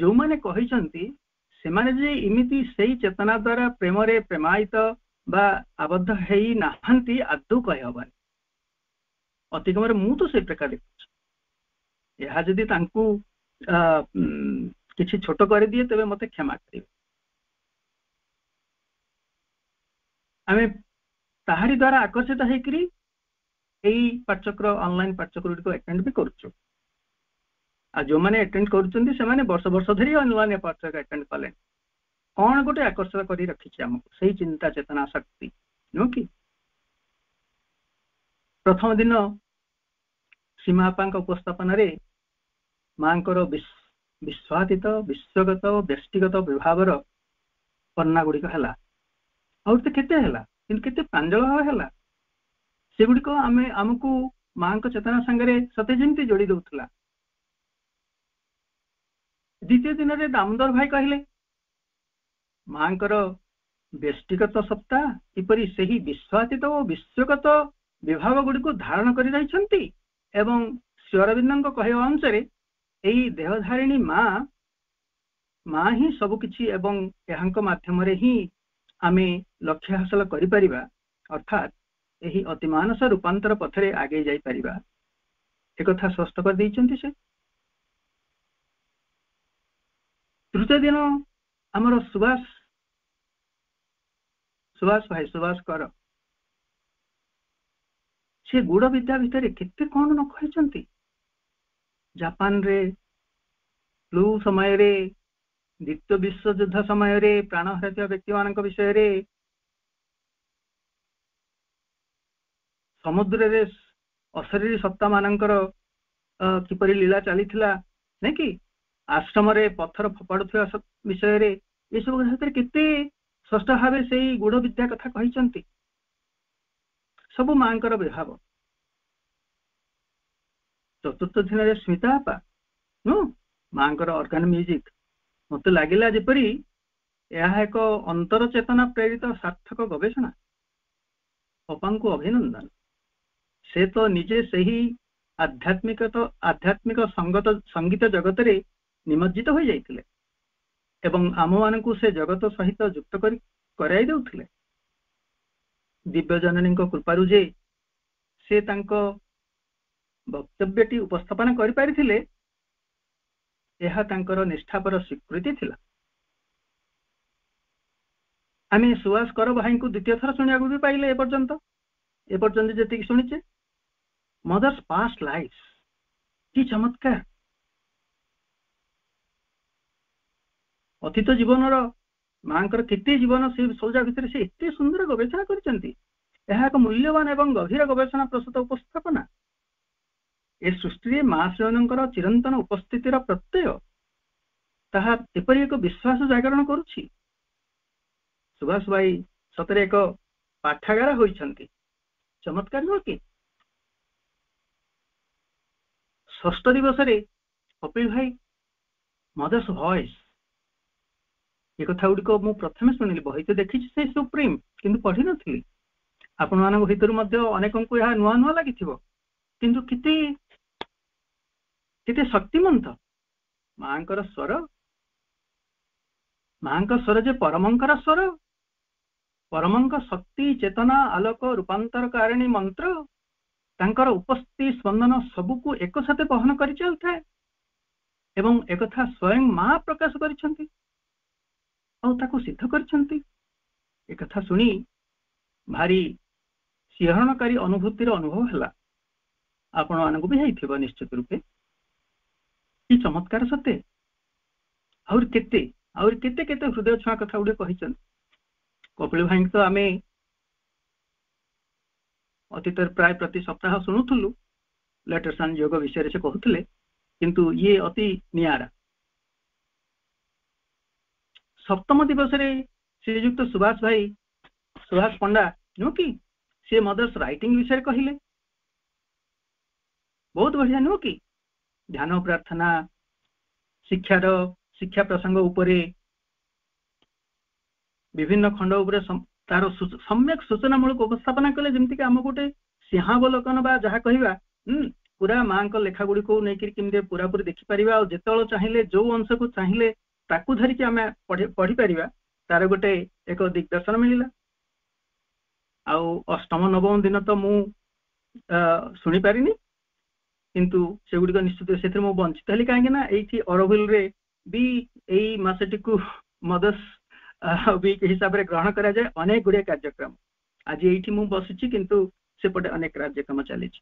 ଯୋଉମାନେ କହିଛନ୍ତି ସେମାନେ ଯେ ଏମିତି ସେଇ ଚେତନା ଦ୍ୱାରା ପ୍ରେମରେ ପ୍ରେମାୟିତ ବା ଆବଦ୍ଧ ହେଇ ନାହାନ୍ତି ଆଦୌ କହିହେବନି ଅତି କମରେ ମୁଁ ତ ସେଇ ପ୍ରକାର ଦେଖୁଛି ଏହା ଯଦି ତାଙ୍କୁ କିଛି ଛୋଟ କରିଦିଏ ତେବେ ମୋତେ କ୍ଷମା କରିବେ ଆମେ ତାହାରି ଦ୍ୱାରା ଆକର୍ଷିତ ହେଇକିରି ଏଇ ପାଠ୍ୟକ୍ର ଅନଲାଇନ୍ ପାଠ୍ୟକ୍ର ଗୁଡିକ ଆଟେଣ୍ଡ ବି କରୁଛୁ ଆଉ ଯେଉଁମାନେ ଆଟେଣ୍ଡ କରୁଛନ୍ତି ସେମାନେ ବର୍ଷ ବର୍ଷ ଧରି ଅନଲାଇନ୍ ପାଠ୍ୟକ୍ର ଆଟେଣ୍ଡ କଲେ କ'ଣ ଗୋଟେ ଆକର୍ଷିତ କରି ରଖିଛି ଆମକୁ ସେଇ ଚିନ୍ତା ଚେତନା ଶକ୍ତି ନୁହଁ କି ପ୍ରଥମ ଦିନ ସୀମାପାଙ୍କ ଉପସ୍ଥାପନାରେ ମାଙ୍କର ବିଶ୍ୱାତୀତ ବିଶ୍ୱଗତ ବ୍ୟକ୍ତିଗତ ବିଭାବର ବର୍ଣ୍ଣା ଗୁଡିକ ହେଲା ଆଉ ତ କେତେ ହେଲା କିନ୍ତୁ କେତେ ପ୍ରାଞ୍ଜଳ ଭାବ ହେଲା ସେଗୁଡିକ ଆମେ ଆମକୁ ମାଙ୍କ ଚେତନା ସାଙ୍ଗରେ ସତେ ଯେମିତି ଯୋଡି ଦଉଥିଲା ଦ୍ୱିତୀୟ ଦିନରେ ଦାମୋଦର ଭାଇ କହିଲେ ମାଙ୍କର ବ୍ୟଷ୍ଟିଗତ ସତ୍ତା କିପରି ସେହି ବିଶ୍ୱାତୀତ ଓ ବିଶ୍ୱଗତ ବିଭାଗ ଗୁଡିକୁ ଧାରଣ କରି ରହିଛନ୍ତି ଏବଂ ଶ୍ରୀ ଅରବିନ୍ଦଙ୍କ କହିବା ଅନୁସାରେ এই ଦେହଧାରିଣୀ ମା ମା ହିଁ ସବୁକିଛି ଏବଂ ଏହାଙ୍କ ମାଧ୍ୟମରେ ହିଁ ଆମେ ଲକ୍ଷ୍ୟ ହାସଲ କରିପାରିବା ଅର୍ଥାତ୍ ଏହି ଅତିମାନସ ରୂପାନ୍ତର ପଥରେ ଆଗେଇ ଯାଇପାରିବା ଏକଥା ସ୍ପଷ୍ଟ କରିଦେଇଛନ୍ତି ସେ ତୃତୀୟ ଦିନ ଆମର ସୁବାସ ସୁବାସ ଭାଇ ସୁବାସ କର ସେ ଗୁଡ଼ ବିଦ୍ୟା ଭିତରେ କେତେ କ'ଣ ନ କହିଛନ୍ତି ଜାପାନରେ ଫ୍ଲୁ ସମୟରେ ଦ୍ୱିତୀୟ ବିଶ୍ୱଯୁଦ୍ଧ ସମୟରେ ପ୍ରାଣ ହରାଇଥିବା ବ୍ୟକ୍ତି ମାନଙ୍କ ବିଷୟରେ ସମୁଦ୍ରରେ ଅଶରୀରୀ ସତ୍ତା ମାନଙ୍କର କିପରି ଲୀଳା ଚାଲିଥିଲା ନାଇଁ କି ଆଶ୍ରମରେ ପଥର ଫୋପାଡୁଥିବା ବିଷୟରେ ଏସବୁ ସେଥିରେ କେତେ ଷଷ୍ଠ ଭାବେ ସେଇ ଗୁଢ ବିଦ୍ୟା କଥା କହିଛନ୍ତି ସବୁ ମାଙ୍କର ବିଭାବ ଚତୁର୍ଥ ସ୍ମିତା ବାପା ନୁହଁ ମାଙ୍କର ଅର୍ଗାନ ମ୍ୟୁଜିକ୍ ମୋତେ ଲାଗିଲା ଯେପରି ଏହା ଏକ ଅନ୍ତର ଚେତନା ପ୍ରେରିତ ସାର୍ଥକ ଗବେଷଣା ଅପାଙ୍କୁ ଅଭିନନ୍ଦନ ସେ ତ ନିଜେ ସେହି ଆଧ୍ୟାତ୍ମିକ ତ ଆଧ୍ୟାତ୍ମିକ ସଙ୍ଗତ ସଙ୍ଗୀତ ଜଗତରେ ନିମଜ୍ଜିତ ହୋଇଯାଇଥିଲେ ଏବଂ ଆମମାନଙ୍କୁ ସେ ଜଗତ ସହିତ ଯୁକ୍ତ କରି କରାଇ ଦେଉଥିଲେ ଦିବ୍ୟଜନନୀଙ୍କ କୃପାରୁ ଯେ ସେ ତାଙ୍କ ବକ୍ତବ୍ୟଟି ଉପସ୍ଥାପନ କରିପାରିଥିଲେ ଏହା ତାଙ୍କର ନିଷ୍ଠାପର ସ୍ୱୀକୃତି ଥିଲା ଆମେ ସୁଭାଷ କର ଭାଇଙ୍କୁ ଦ୍ୱିତୀୟ ଥର ଶୁଣିବାକୁ ବି ପାଇଲେ ଏପର୍ଯ୍ୟନ୍ତ ଏପର୍ଯ୍ୟନ୍ତ ଯେତିକି ଶୁଣିଛେ ମଦର୍ସ ପାଷ୍ଟ ଲାଇଫ କି ଚମତ୍କାର ଅତୀତ ଜୀବନର ମାଙ୍କର କେତେ ଜୀବନ ସେ ସଜା ଭିତରେ ସେ ଏତେ ସୁନ୍ଦର ଗବେଷଣା କରିଛନ୍ତି ଏହା ଏକ ମୂଲ୍ୟବାନ ଏବଂ ଗଭୀର ଗବେଷଣା ପ୍ରସ୍ତୁତ ଉପସ୍ଥାପନା ଏ ସୃଷ୍ଟିରେ ମା ଶ୍ରୀମାନଙ୍କର ଚିରନ୍ତନ ଉପସ୍ଥିତିର ପ୍ରତ୍ୟୟ ତାହା ଏପରି ଏକ ବିଶ୍ୱାସ ଜାଗରଣ କରୁଛି ସୁଭାଷ ଭାଇ ସତରେ ଏକ ପାଠାଗାର ହୋଇଛନ୍ତି ଚମତ୍କାର ନୁହଁ କି ଷଷ୍ଠ ଦିବସରେ କପିଲ ଭାଇ ମଦର୍ସ ଭଏସ୍ ଏ କଥା ଗୁଡିକ ମୁଁ ପ୍ରଥମେ ଶୁଣିଲି ବହି ତ ଦେଖିଛି ସେ ସୁପ୍ରିମ କିନ୍ତୁ ପଢିନଥିଲି ଆପଣମାନଙ୍କ ଭିତରୁ ମଧ୍ୟ ଅନେକଙ୍କୁ ଏହା ନୂଆ ନୂଆ ଲାଗିଥିବ କିନ୍ତୁ କେତେ କେତେ ଶକ୍ତିମନ୍ତ ମାଙ୍କର ସ୍ୱର ମାଙ୍କ ସ୍ୱର ଯେ ପରମଙ୍କର ସ୍ୱର ପରମଙ୍କ ଶକ୍ତି ଚେତନା ଆଲୋକ ରୂପାନ୍ତରକାରିଣୀ ମନ୍ତ୍ର ତାଙ୍କର ଉପସ୍ଥିତି ସ୍ପନ୍ଦନ ସବୁକୁ ଏକ ସାଥେ ବହନ କରି ଚାଲିଥାଏ ଏବଂ ଏକଥା ସ୍ୱୟଂ ମା ପ୍ରକାଶ କରିଛନ୍ତି ଆଉ ତାକୁ ସିଦ୍ଧ କରିଛନ୍ତି ଏକଥା ଶୁଣି ଭାରି ଶିହରଣକାରୀ ଅନୁଭୂତିର ଅନୁଭବ ହେଲା ଆପଣମାନଙ୍କୁ ବି ହେଇଥିବ ନିଶ୍ଚିତ ରୂପେ কি चमत्कार হসতে আৰু কি তে আৰু কি তে কি তে হৃদয় ছোঁয়া কথা উলে কহিছন কপळी ভাই তো আমি অটिटर প্রায় প্রতি সপ্তাহ শুনুতলু লেটার সংযোগ বিষয়কে কওতলে কিন্তু ইয়ে অতি নিয়াৰ সপ্তম দিবসৰে সৈযুক্ত সুভাষ ভাই সুভাষ পণ্ডা নো কি সে মাদার্স রাইটিং বিষয় কৈলে বহুত বঢ়িয়া নো কি ଧ୍ୟାନ ପ୍ରାର୍ଥନା ଶିକ୍ଷାର ଶିକ୍ଷା ପ୍ରସଙ୍ଗ ଉପରେ ବିଭିନ୍ନ ଖଣ୍ଡ ଉପରେ ତାର ସମ୍ୟକ ସୂଚନା ମୂଳକ ଉପସ୍ଥାପନା କଲେ ଯେମିତିକି ଆମ ଗୋଟେ ସିଂହାବଲୋକନ ବା ଯାହା କହିବା ହୁଁ ପୁରା ମାଙ୍କ ଲେଖା ଗୁଡିକୁ ନେଇକିରି କେମିତି ପୁରାପୁରି ଦେଖିପାରିବା ଆଉ ଯେତେବେଳେ ଚାହିଁଲେ ଯୋଉ ଅଂଶକୁ ଚାହିଁଲେ ତାକୁ ଧରିକି ଆମେ ପଢିପାରିବା ତାର ଗୋଟେ ଏକ ଦିଗଦର୍ଶନ ମିଳିଲା ଆଉ ଅଷ୍ଟମ ନବମ ଦିନ ତ ମୁଁ ଶୁଣିପାରିନି କିନ୍ତୁ ସେଗୁଡ଼ିକ ନିଶ୍ଚିତ ସେଥିରେ ମୁଁ ବଞ୍ଚିତ ହେଲି କାହିଁକି ନା ଏଇଠି ଅରଭିଲରେ ବି ଏଇ ମାସଟିକୁ ମଦର୍ସ ୱିକ୍ ହିସାବରେ ଗ୍ରହଣ କରାଯାଏ ଅନେକ ଗୁଡ଼ିଏ କାର୍ଯ୍ୟକ୍ରମ ଆଜି ଏଇଠି ମୁଁ ବସିଛି କିନ୍ତୁ ସେପଟେ ଅନେକ କାର୍ଯ୍ୟକ୍ରମ ଚାଲିଛି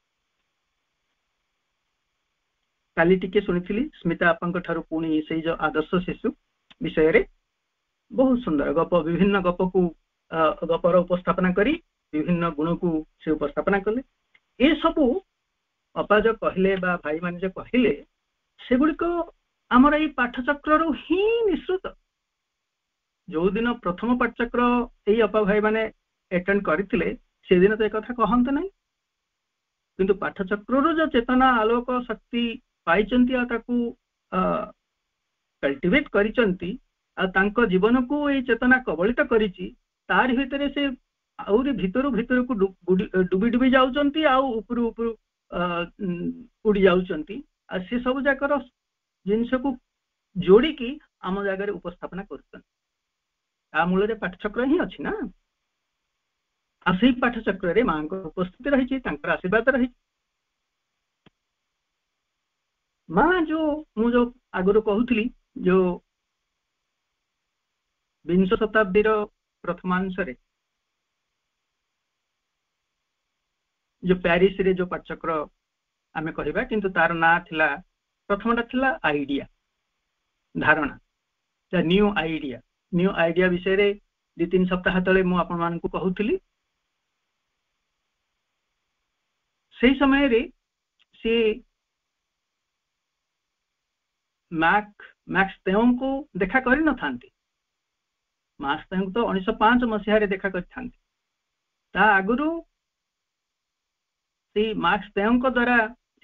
କାଲି ଟିକେ ଶୁଣିଥିଲି ସ୍ମିତା ବାପାଙ୍କ ଠାରୁ ପୁଣି ସେଇ ଯେଉଁ ଆଦର୍ଶ ଶିଶୁ ବିଷୟରେ ବହୁତ ସୁନ୍ଦର ଗପ ବିଭିନ୍ନ ଗପକୁ ଗପର ଉପସ୍ଥାପନା କରି ବିଭିନ୍ନ ଗୁଣକୁ ସେ ଉପସ୍ଥାପନା କଲେ ଏସବୁ ଅପା ଯୋଉ କହିଲେ ବା ଭାଇମାନେ ଯୋଉ କହିଲେ ସେଗୁଡ଼ିକ ଆମର ଏଇ ପାଠଚକ୍ରରୁ ହିଁ ନିଃସୃତ ଯୋଉଦିନ ପ୍ରଥମ ପାଠଚକ୍ର ଏଇ ଅପା ଭାଇମାନେ ଆଟେଣ୍ଡ କରିଥିଲେ ସେଦିନ ତ ଏକଥା କହନ୍ତେ ନାହିଁ କିନ୍ତୁ ପାଠଚକ୍ରରୁ ଯୋଉ ଚେତନା ଆଲୋକ ଶକ୍ତି ପାଇଛନ୍ତି ଆଉ ତାକୁ କଲ୍ଟିଭେଟ୍ କରିଛନ୍ତି ଆଉ ତାଙ୍କ ଜୀବନକୁ ଏଇ ଚେତନା କବଳିତ କରିଛି ତାରି ଭିତରେ ସେ ଆହୁରି ଭିତରୁ ଭିତରକୁ ଡୁବି ଡୁବି ଯାଉଛନ୍ତି ଆଉ ଉପରୁ ଉପରୁ उड़ी जा सब जाक जिन को जोड़ी आम जगह उपस्थापना कर मूल में पाठचक्र ही अच्छी ना आई पाठचक्र माँ उपस्थिति रही आशीर्वाद रही माँ जो मुझे आगर कहूली जो विंश शताब्दी प्रथमांश ᱡᱚ ᱯᱮᱨᱤᱥᱨᱮ ᱡᱚ ପᱪ চক্র ᱟᱢᱮ ᱠᱟᱹᱦᱤᱵᱟ ᱠᱤᱱᱛᱩ ᱛᱟᱨ ᱱᱟ ᱛᱷᱤᱞᱟ ᱯᱨᱚᱛᱷᱚᱢ ᱛᱟ ᱛᱷᱤᱞᱟ ᱟᱭᱰᱤᱭᱟ ᱫᱷᱟᱨᱚᱱ ᱛᱟ ᱱᱤᱭᱩ ᱟᱭᱰᱤᱭᱟ ᱱᱤᱭᱩ ᱟᱭᱰᱤᱭᱟ ᱵᱤᱥᱭᱮᱨᱮ ᱫᱤᱛᱤᱱ ᱥᱯᱛᱟᱦ ᱛᱟᱲᱮ ᱢᱩ ᱟᱯᱚᱱ ᱢᱟᱱᱠᱩ ᱠᱟᱹᱦᱩᱛᱤᱞᱤ ᱥᱮ ᱥᱚᱢᱚᱭᱨᱮ ᱥᱮ ᱢᱮᱠ ᱢᱮᱠᱥ ᱛᱮᱦᱚᱸ ᱠᱚ ᱫᱮᱠᱷᱟ ᱠᱟᱹᱨᱤᱱ ᱱᱚᱛᱷᱟᱱᱛᱤ ᱢᱟᱠᱥ ᱛᱮᱦᱚᱸ ᱛᱚ 1905 ᱢᱟᱥᱤᱦᱟᱨᱮ ᱫᱮᱠᱷᱟ ᱠᱟᱹᱨᱤᱛᱷ सी मार्क्स तैंक द्वारा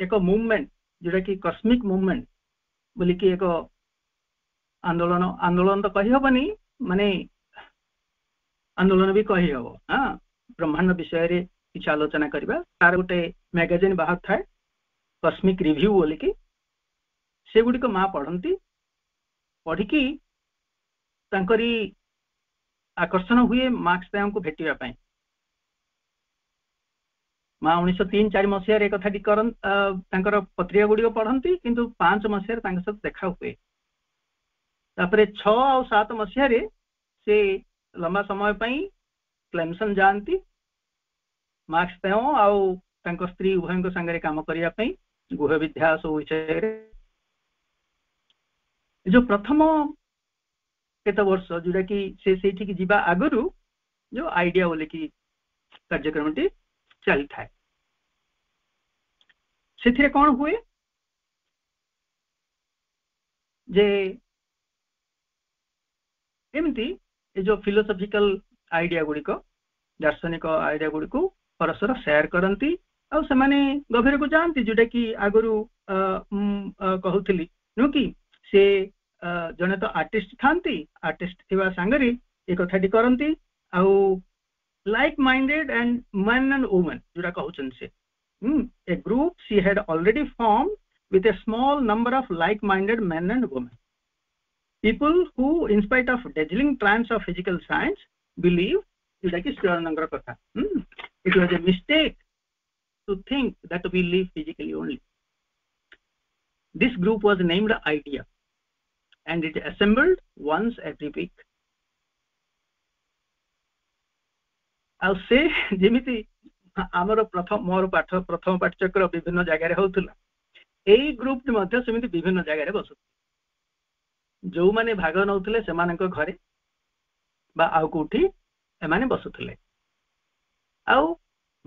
एक मुभमेंट जोटा कि कस्मिक मुभमेंट बोल कि एक आंदोलन आंदोलन तो कही कहीहबनी मान आंदोलन भी कही हम हाँ ब्रह्मांड विषय कि आलोचना करवा तार गोटे मैगजिन बाहर था कस्मिक रिव्यू बोल कि से गुड़िक माँ पढ़ती पढ़ी आकर्षण हुए मार्क्स को भेटापी माँ उन्नीस तीन चार मसीह एक कर पत्रिका गुड़िक पढ़ती कि पांच मसीह सहित देखा हुए तापर छत मसीह से लंबा समय पर क्लेमसन जाती मार्क्स देव आउ स्त्री उभयों सागर करने गृह विद्या सब विषय जो प्रथम केत वर्ष जोटा कि सी जी आगु जो आईडिया बोल कि कार्यक्रम टी चल था शिथिर कौन हुए जे एमती ये जो फिलोसफिकल आइडिया गुड़िक दार्शनिक आईडिया गुड़ परस्पर सेयार करती आने से को जाती जोटा कि आगु कहूली नु कि से जड़े तो आर्टिस्ट था आर्टिस्ट थी सांगे ये कथाटी करती आउ like minded and man and women जोटा कहते Hmm, a group she had already formed with a small number of like-minded men and women people who in spite of dazzling triumphs of physical science believe ಇದಕ್ಕೆ ಶಿವಾನಂದರ ಕಥ It was a mistake to think that we live physically only. this group was named idea and it assembled once every week i'll say <laughs> jimiti ଆମର ପ୍ରଥମ ମୋର ପାଠ ପ୍ରଥମ ପାଠଚକ୍ର ବିଭିନ୍ନ ଜାଗାରେ ହେଉଥିଲା ଏଇ ଗ୍ରୁପ୍ ମଧ୍ୟ ସେମିତି ବିଭିନ୍ନ ଜାଗାରେ ବସୁଥିଲେ ଯେଉଁମାନେ ଭାଗ ନେଉଥିଲେ ସେମାନଙ୍କ ଘରେ ବା ଆଉ କୋଉଠି ଏମାନେ ବସୁଥିଲେ ଆଉ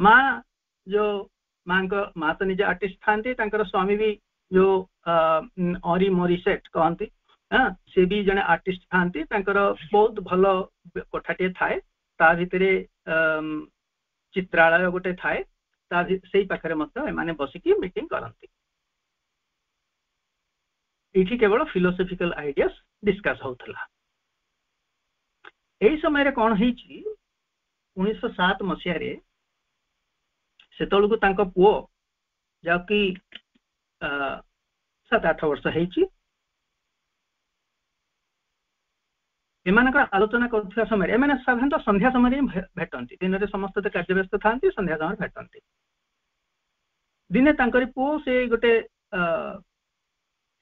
ମା ଯୋଉ ମାଙ୍କ ମା ତ ନିଜେ ଆର୍ଟିଷ୍ଟ ଥାନ୍ତି ତାଙ୍କର ସ୍ୱାମୀ ବି ଯୋଉ ଅରି ମରିସେଟ୍ କହନ୍ତି ହଁ ସେ ବି ଜଣେ ଆର୍ଟିଷ୍ଟ ଥାନ୍ତି ତାଙ୍କର ବହୁତ ଭଲ କୋଠାଟିଏ ଥାଏ ତା ଭିତରେ चित्रालय गोटे थाए से पाखे मैंने बसिक मीटिंग करती केवल फिलोसफिकाल आईडिया डिस्कस हो समय कौन हो मसीह सेतु पु जा सत आठ वर्ष होती ଏମାନଙ୍କର ଆଲୋଚନା କରୁଥିବା ସମୟରେ ଏମାନେ ସାଧାରଣତଃ ସନ୍ଧ୍ୟା ସମୟରେ ହିଁ ଭେଟନ୍ତି ଦିନରେ ସମସ୍ତେ ତ କାର୍ଯ୍ୟବ୍ୟସ୍ତ ଥାଆନ୍ତି ସନ୍ଧ୍ୟା ସମୟରେ ଭେଟନ୍ତି ଦିନେ ତାଙ୍କର ପୁଅ ସେ ଗୋଟେ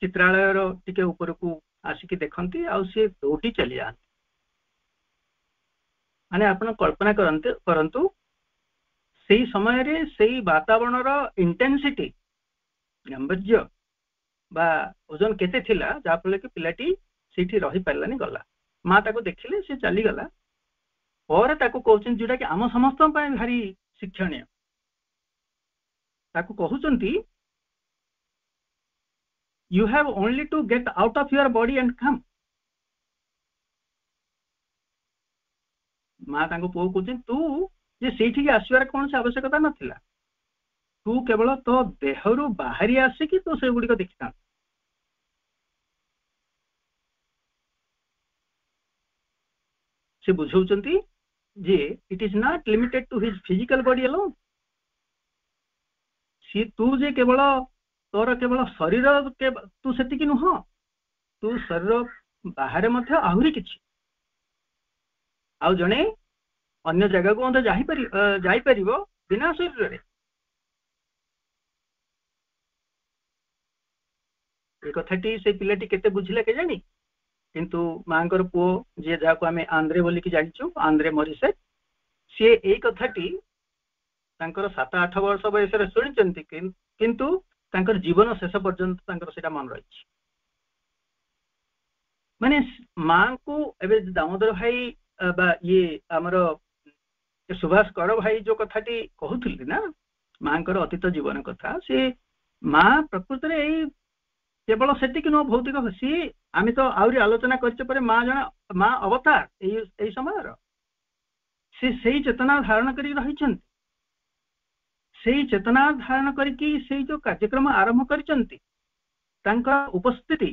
ଚିତ୍ରାଳୟର ଟିକେ ଉପରକୁ ଆସିକି ଦେଖନ୍ତି ଆଉ ସେ ଦୌଡ଼ି ଚାଲିଯାଆନ୍ତି ମାନେ ଆପଣ କଳ୍ପନା କରନ୍ତି କରନ୍ତୁ ସେଇ ସମୟରେ ସେଇ ବାତାବରଣର ଇଣ୍ଟେନ୍ସିଟି ଗାମ୍ଭର୍ଯ୍ୟ ବା ଓଜନ କେତେ ଥିଲା ଯାହାଫଳରେ କି ପିଲାଟି ସେଇଠି ରହିପାରିଲାନି ଗଲା माँ ताको देखिले सी चलीगला और कौन जोटा कि आम समस्त भारी शिक्षण कहते you have only to get out of your body and come माँ ताको पु कह तू जे सेठी आसवर कौन से आवश्यकता ना तू केवल तो देहरू बाहरी आसिकी तो से गुड़िक देखी था से बुझौंट जे it is not limited to his physical body alone सी तू जे केवल तोर केवल शरीर के तू से नुह तू शरीर बाहर मध्य आहरी कि आउ जने अन्य जगह को अंदर जाई बिना शरीर रे एक कथाटी से पिलाटी केते बुझले के जानी କିନ୍ତୁ ମାଙ୍କର ପୁଅ ଯିଏ ଯାହାକୁ ଆମେ ଆନ୍ଧ୍ରେ ବୋଲିକି ଜାଣିଛୁ ଆନ୍ଧ୍ରେ ମରିସେ ସିଏ ଏଇ କଥାଟି ତାଙ୍କର ସାତ ଆଠ ବର୍ଷ ବୟସରେ ଶୁଣିଛନ୍ତି କିନ୍ତୁ ତାଙ୍କର ଜୀବନ ଶେଷ ପର୍ଯ୍ୟନ୍ତ ତାଙ୍କର ସେଇଟା ମନେ ରହିଛି ମାନେ ମାଙ୍କୁ ଏବେ ଦାମୋଦର ଭାଇ ବା ଇଏ ଆମର ସୁଭାଷ କର ଭାଇ ଯୋଉ କଥାଟି କହୁଥିଲି ନା ମାଙ୍କର ଅତୀତ ଜୀବନ କଥା ସିଏ ମା ପ୍ରକୃତରେ ଏଇ କେବଳ ସେତିକି ନୁହଁ ଭୌତିକ ସିଏ আমি তো আহরি আলোচনা করছে পরে মা জনে মা অবতার এই এই সময়ের সে সেই চেতনা ধারণ করি রয়েছেন সেই চেতনা ধারণ করিকি সেই যে কার্যক্রম আরম্ভ করেছেন ତାଙ୍କ ଉପସ୍ଥିତି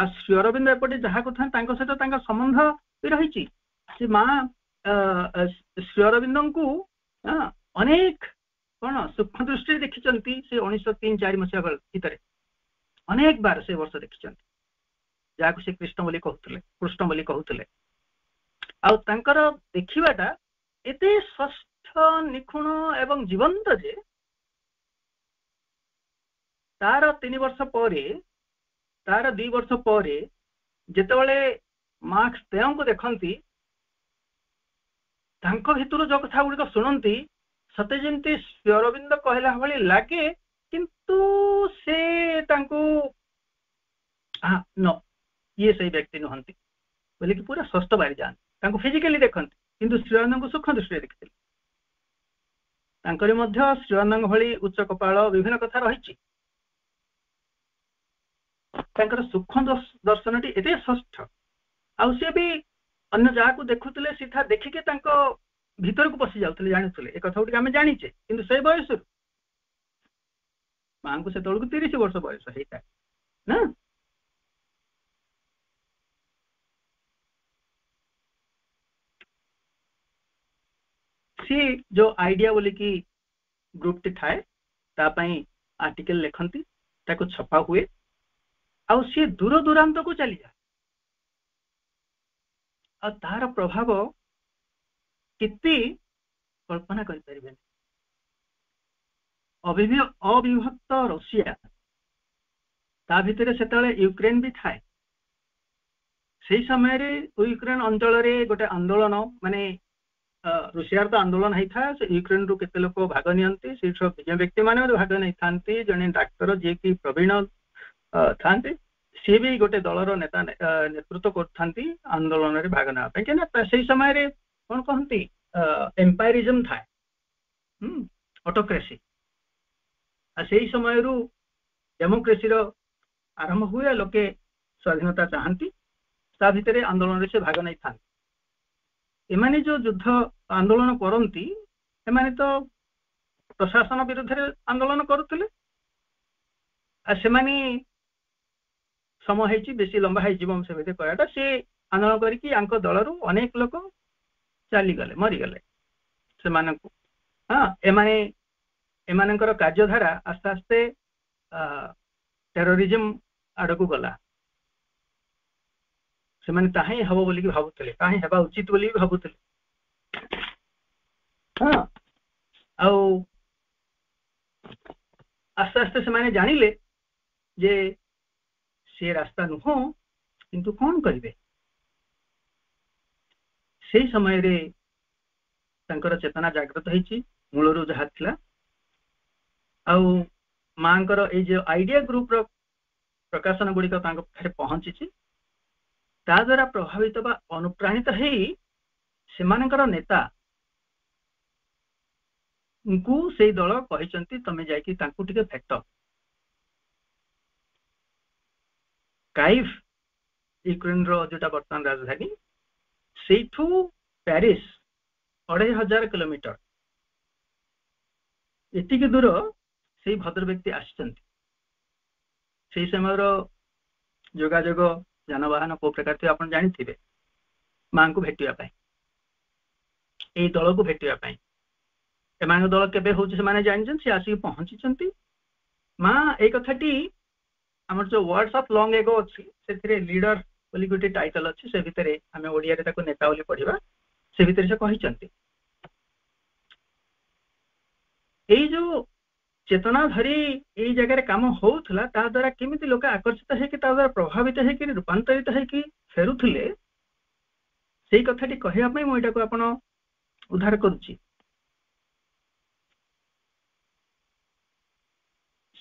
ଆଉ ଶ୍ରୀ ଅରବିନ୍ଦ ଏପଟେ ଯାହା କହୁଥାନ୍ତି ତାଙ୍କ ସହିତ ତାଙ୍କ ସମ୍ବନ୍ଧ ବି ରହିଛି ସେ ମା ଶ୍ରୀ ଅରବିନ୍ଦଙ୍କୁ ଅନେକ କ'ଣ ସୂକ୍ଷ୍ମ ଦୃଷ୍ଟିରେ ଦେଖିଛନ୍ତି ସେ ଉଣେଇଶହ ତିନି ଚାରି ମସିହା ଭିତରେ ଅନେକ ବାର ସେ ବର୍ଷ ଦେଖିଛନ୍ତି ଯାହାକୁ ସେ କୃଷ୍ଣ ବୋଲି କହୁଥିଲେ କୃଷ୍ଣ ବୋଲି କହୁଥିଲେ ଆଉ ତାଙ୍କର ଦେଖିବାଟା ଏତେ ଷଷ୍ଠ ନିଖୁଣ ଏବଂ ଜୀବନ୍ତ ଯେ ତାର ତିନି ବର୍ଷ ପରେ ତାର ଦୁଇ ବର୍ଷ ପରେ ଯେତେବେଳେ ମାର୍କ୍ସ ଦେହଙ୍କୁ ଦେଖନ୍ତି ତାଙ୍କ ଭିତରୁ ଯୋଉ କଥା ଗୁଡ଼ିକ ଶୁଣନ୍ତି ସତେ ଯେମିତି ଅରବିନ୍ଦ କହିଲା ଭଳି ଲାଗେ କିନ୍ତୁ ସେ ତାଙ୍କୁ ହଁ ନ କିଏ ସେଇ ବ୍ୟକ୍ତି ନୁହନ୍ତି ବୋଲିକି ପୁରା ସ୍ପଷ୍ଟ ବାହାରି ଯାଆନ୍ତି ତାଙ୍କୁ ଫିଜିକାଲି ଦେଖନ୍ତି କିନ୍ତୁ ଶ୍ରୀଅରଙ୍ଗଙ୍କୁ ସୂକ୍ଷ୍ମ ଦୃଷ୍ଟିରେ ଦେଖିଥିଲେ ତାଙ୍କରି ମଧ୍ୟ ଶ୍ରୀଅରଙ୍ଗ ଭଳି ଉଚ୍ଚ କପାଳ ବିଭିନ୍ନ କଥା ରହିଛି ତାଙ୍କର ସୂକ୍ଷ୍ମ ଦର୍ଶନଟି ଏତେ ଷଷ୍ଠ ଆଉ ସିଏ ବି ଅନ୍ୟ ଯାହାକୁ ଦେଖୁଥିଲେ ସିଧା ଦେଖିକି ତାଙ୍କ ଭିତରକୁ ପଶି ଯାଉଥିଲେ ଜାଣୁଥିଲେ ଏ କଥା ଗୁଡିକ ଆମେ ଜାଣିଛେ କିନ୍ତୁ ସେଇ ବୟସରୁ ମାଙ୍କୁ ସେତେବେଳକୁ ତିରିଶ ବର୍ଷ ବୟସ ହେଇଥାଏ ନା କିଛି ଯୋଉ ଆଇଡିଆ ବୋଲିକି ଗ୍ରୁପ୍ଟି ଥାଏ ତା ପାଇଁ ଆର୍ଟିକେଲ ଲେଖନ୍ତି ତାକୁ ଛପା ହୁଏ ଆଉ ସିଏ ଦୂର ଦୂରାନ୍ତକୁ ଚାଲିଯାଏ ଆଉ ତାହାର ପ୍ରଭାବ କେତେ କଳ୍ପନା କରିପାରିବେନି ଅବିଭକ୍ତ ରଷିଆ ତା ଭିତରେ ସେତେବେଳେ ୟୁକ୍ରେନ୍ ବି ଥାଏ ସେଇ ସମୟରେ ୟୁକ୍ରେନ୍ ଅଞ୍ଚଳରେ ଗୋଟେ ଆନ୍ଦୋଳନ ମାନେ ଋଷିଆର ତ ଆନ୍ଦୋଳନ ହେଇଥାଏ ସେ ୟୁକ୍ରେନରୁ କେତେ ଲୋକ ଭାଗ ନିଅନ୍ତି ସେଇଠି ସବୁ ବିଜ୍ଞ ବ୍ୟକ୍ତିମାନେ ମଧ୍ୟ ଭାଗ ନେଇଥାନ୍ତି ଜଣେ ଡାକ୍ତର ଯିଏକି ପ୍ରବୀଣ ଥାନ୍ତି ସିଏ ବି ଗୋଟେ ଦଳର ନେତା ନେତୃତ୍ୱ କରୁଥାନ୍ତି ଆନ୍ଦୋଳନରେ ଭାଗ ନେବା ପାଇଁ କାହିଁକିନା ସେଇ ସମୟରେ କ'ଣ କହନ୍ତି ଏମ୍ପାୟାରିଜମ ଥାଏ ଅଟୋକ୍ରେସି ଆଉ ସେଇ ସମୟରୁ ଡେମୋକ୍ରେସିର ଆରମ୍ଭ ହୁଏ ଲୋକେ ସ୍ୱାଧୀନତା ଚାହାନ୍ତି ତା ଭିତରେ ଆନ୍ଦୋଳନରେ ସେ ଭାଗ ନେଇଥାନ୍ତି ଏମାନେ ଯୋଉ ଯୁଦ୍ଧ ଆନ୍ଦୋଳନ କରନ୍ତି ସେମାନେ ତ ପ୍ରଶାସନ ବିରୁଦ୍ଧରେ ଆନ୍ଦୋଳନ କରୁଥିଲେ ଆଉ ସେମାନେ ସମୟ ହେଇଛି ବେଶୀ ଲମ୍ବା ହେଇଯିବ ମୁଁ ସେମିତି କହିବାଟା ସେ ଆନ୍ଦୋଳନ କରିକି ଆଙ୍କ ଦଳରୁ ଅନେକ ଲୋକ ଚାଲିଗଲେ ମରିଗଲେ ସେମାନଙ୍କୁ ହଁ ଏମାନେ ଏମାନଙ୍କର କାର୍ଯ୍ୟଧାରା ଆସ୍ତେ ଆସ୍ତେ ଟେରୋରିଜିମ୍ ଆଡ଼କୁ ଗଲା ସେମାନେ ତାହା ହିଁ ହେବ ବୋଲିକି ଭାବୁଥିଲେ ତାହା ହିଁ ହେବା ଉଚିତ ବୋଲି ବି ଭାବୁଥିଲେ ହଁ ଆଉ ଆସ୍ତେ ଆସ୍ତେ ସେମାନେ ଜାଣିଲେ ଯେ ସେ ରାସ୍ତା ନୁହଁ କିନ୍ତୁ କ'ଣ କରିବେ ସେହି ସମୟରେ ତାଙ୍କର ଚେତନା ଜାଗ୍ରତ ହେଇଛି ମୂଳରୁ ଯାହା ଥିଲା ଆଉ ମାଙ୍କର ଏଇ ଯେଉଁ ଆଇଡିଆ ଗ୍ରୁପର ପ୍ରକାଶନ ଗୁଡ଼ିକ ତାଙ୍କ ପାଖରେ ପହଞ୍ଚିଛି ତା ଦ୍ୱାରା ପ୍ରଭାବିତ ବା ଅନୁପ୍ରାଣିତ ହେଇ ସେମାନଙ୍କର ନେତା ଙ୍କୁ ସେଇ ଦଳ କହିଛନ୍ତି ତମେ ଯାଇକି ତାଙ୍କୁ ଟିକେ ଭେଟ କାଇଫ ୟୁକ୍ରେନର ଯୋଉଟା ବର୍ତ୍ତମାନ ରାଜଧାନୀ ସେଇଠୁ ପ୍ୟାରିସ ଅଢେଇ ହଜାର କିଲୋମିଟର ଏତିକି ଦୂର ସେଇ ଭଦ୍ର ବ୍ୟକ୍ତି ଆସିଛନ୍ତି ସେଇ ସମୟର ଯୋଗାଯୋଗ ଯାନବାହନ କୋଉ ପ୍ରକାର ଥିବ ଆପଣ ଜାଣିଥିବେ ମାଙ୍କୁ ଭେଟିବା ପାଇଁ ଏଇ ଦଳକୁ ଭେଟିବା ପାଇଁ ଏମାନଙ୍କ ଦଳ କେବେ ହଉଛି ସେମାନେ ଜାଣିଛନ୍ତି ସେ ଆସିକି ପହଞ୍ଚିଛନ୍ତି ମା ଏଇ କଥାଟି ଆମର ଯୋଉ ୱାର୍ଡସ୍ ଅଫ୍ ଲଙ୍ଗ ଏଗୋ ଅଛି ସେଥିରେ ଲିଡର ବୋଲି ଗୋଟେ ଟାଇଟଲ ଅଛି ସେ ଭିତରେ ଆମେ ଓଡ଼ିଆରେ ତାକୁ ନେତା ବୋଲି ପଢିବା ସେ ଭିତରେ ସେ କହିଛନ୍ତି ଏଇ ଯୋଉ ଚେତନାଧରି ଏଇ ଜାଗାରେ କାମ ହଉଥିଲା ତା ଦ୍ୱାରା କେମିତି ଲୋକ ଆକର୍ଷିତ ହେଇକି ତା ଦ୍ୱାରା ପ୍ରଭାବିତ ହେଇକି ରୂପାନ୍ତରିତ ହେଇକି ଫେରୁଥିଲେ ସେଇ କଥାଟି କହିବା ପାଇଁ ମୁଁ ଏଇଟାକୁ ଆପଣ ଉଦ୍ଧାର କରୁଛି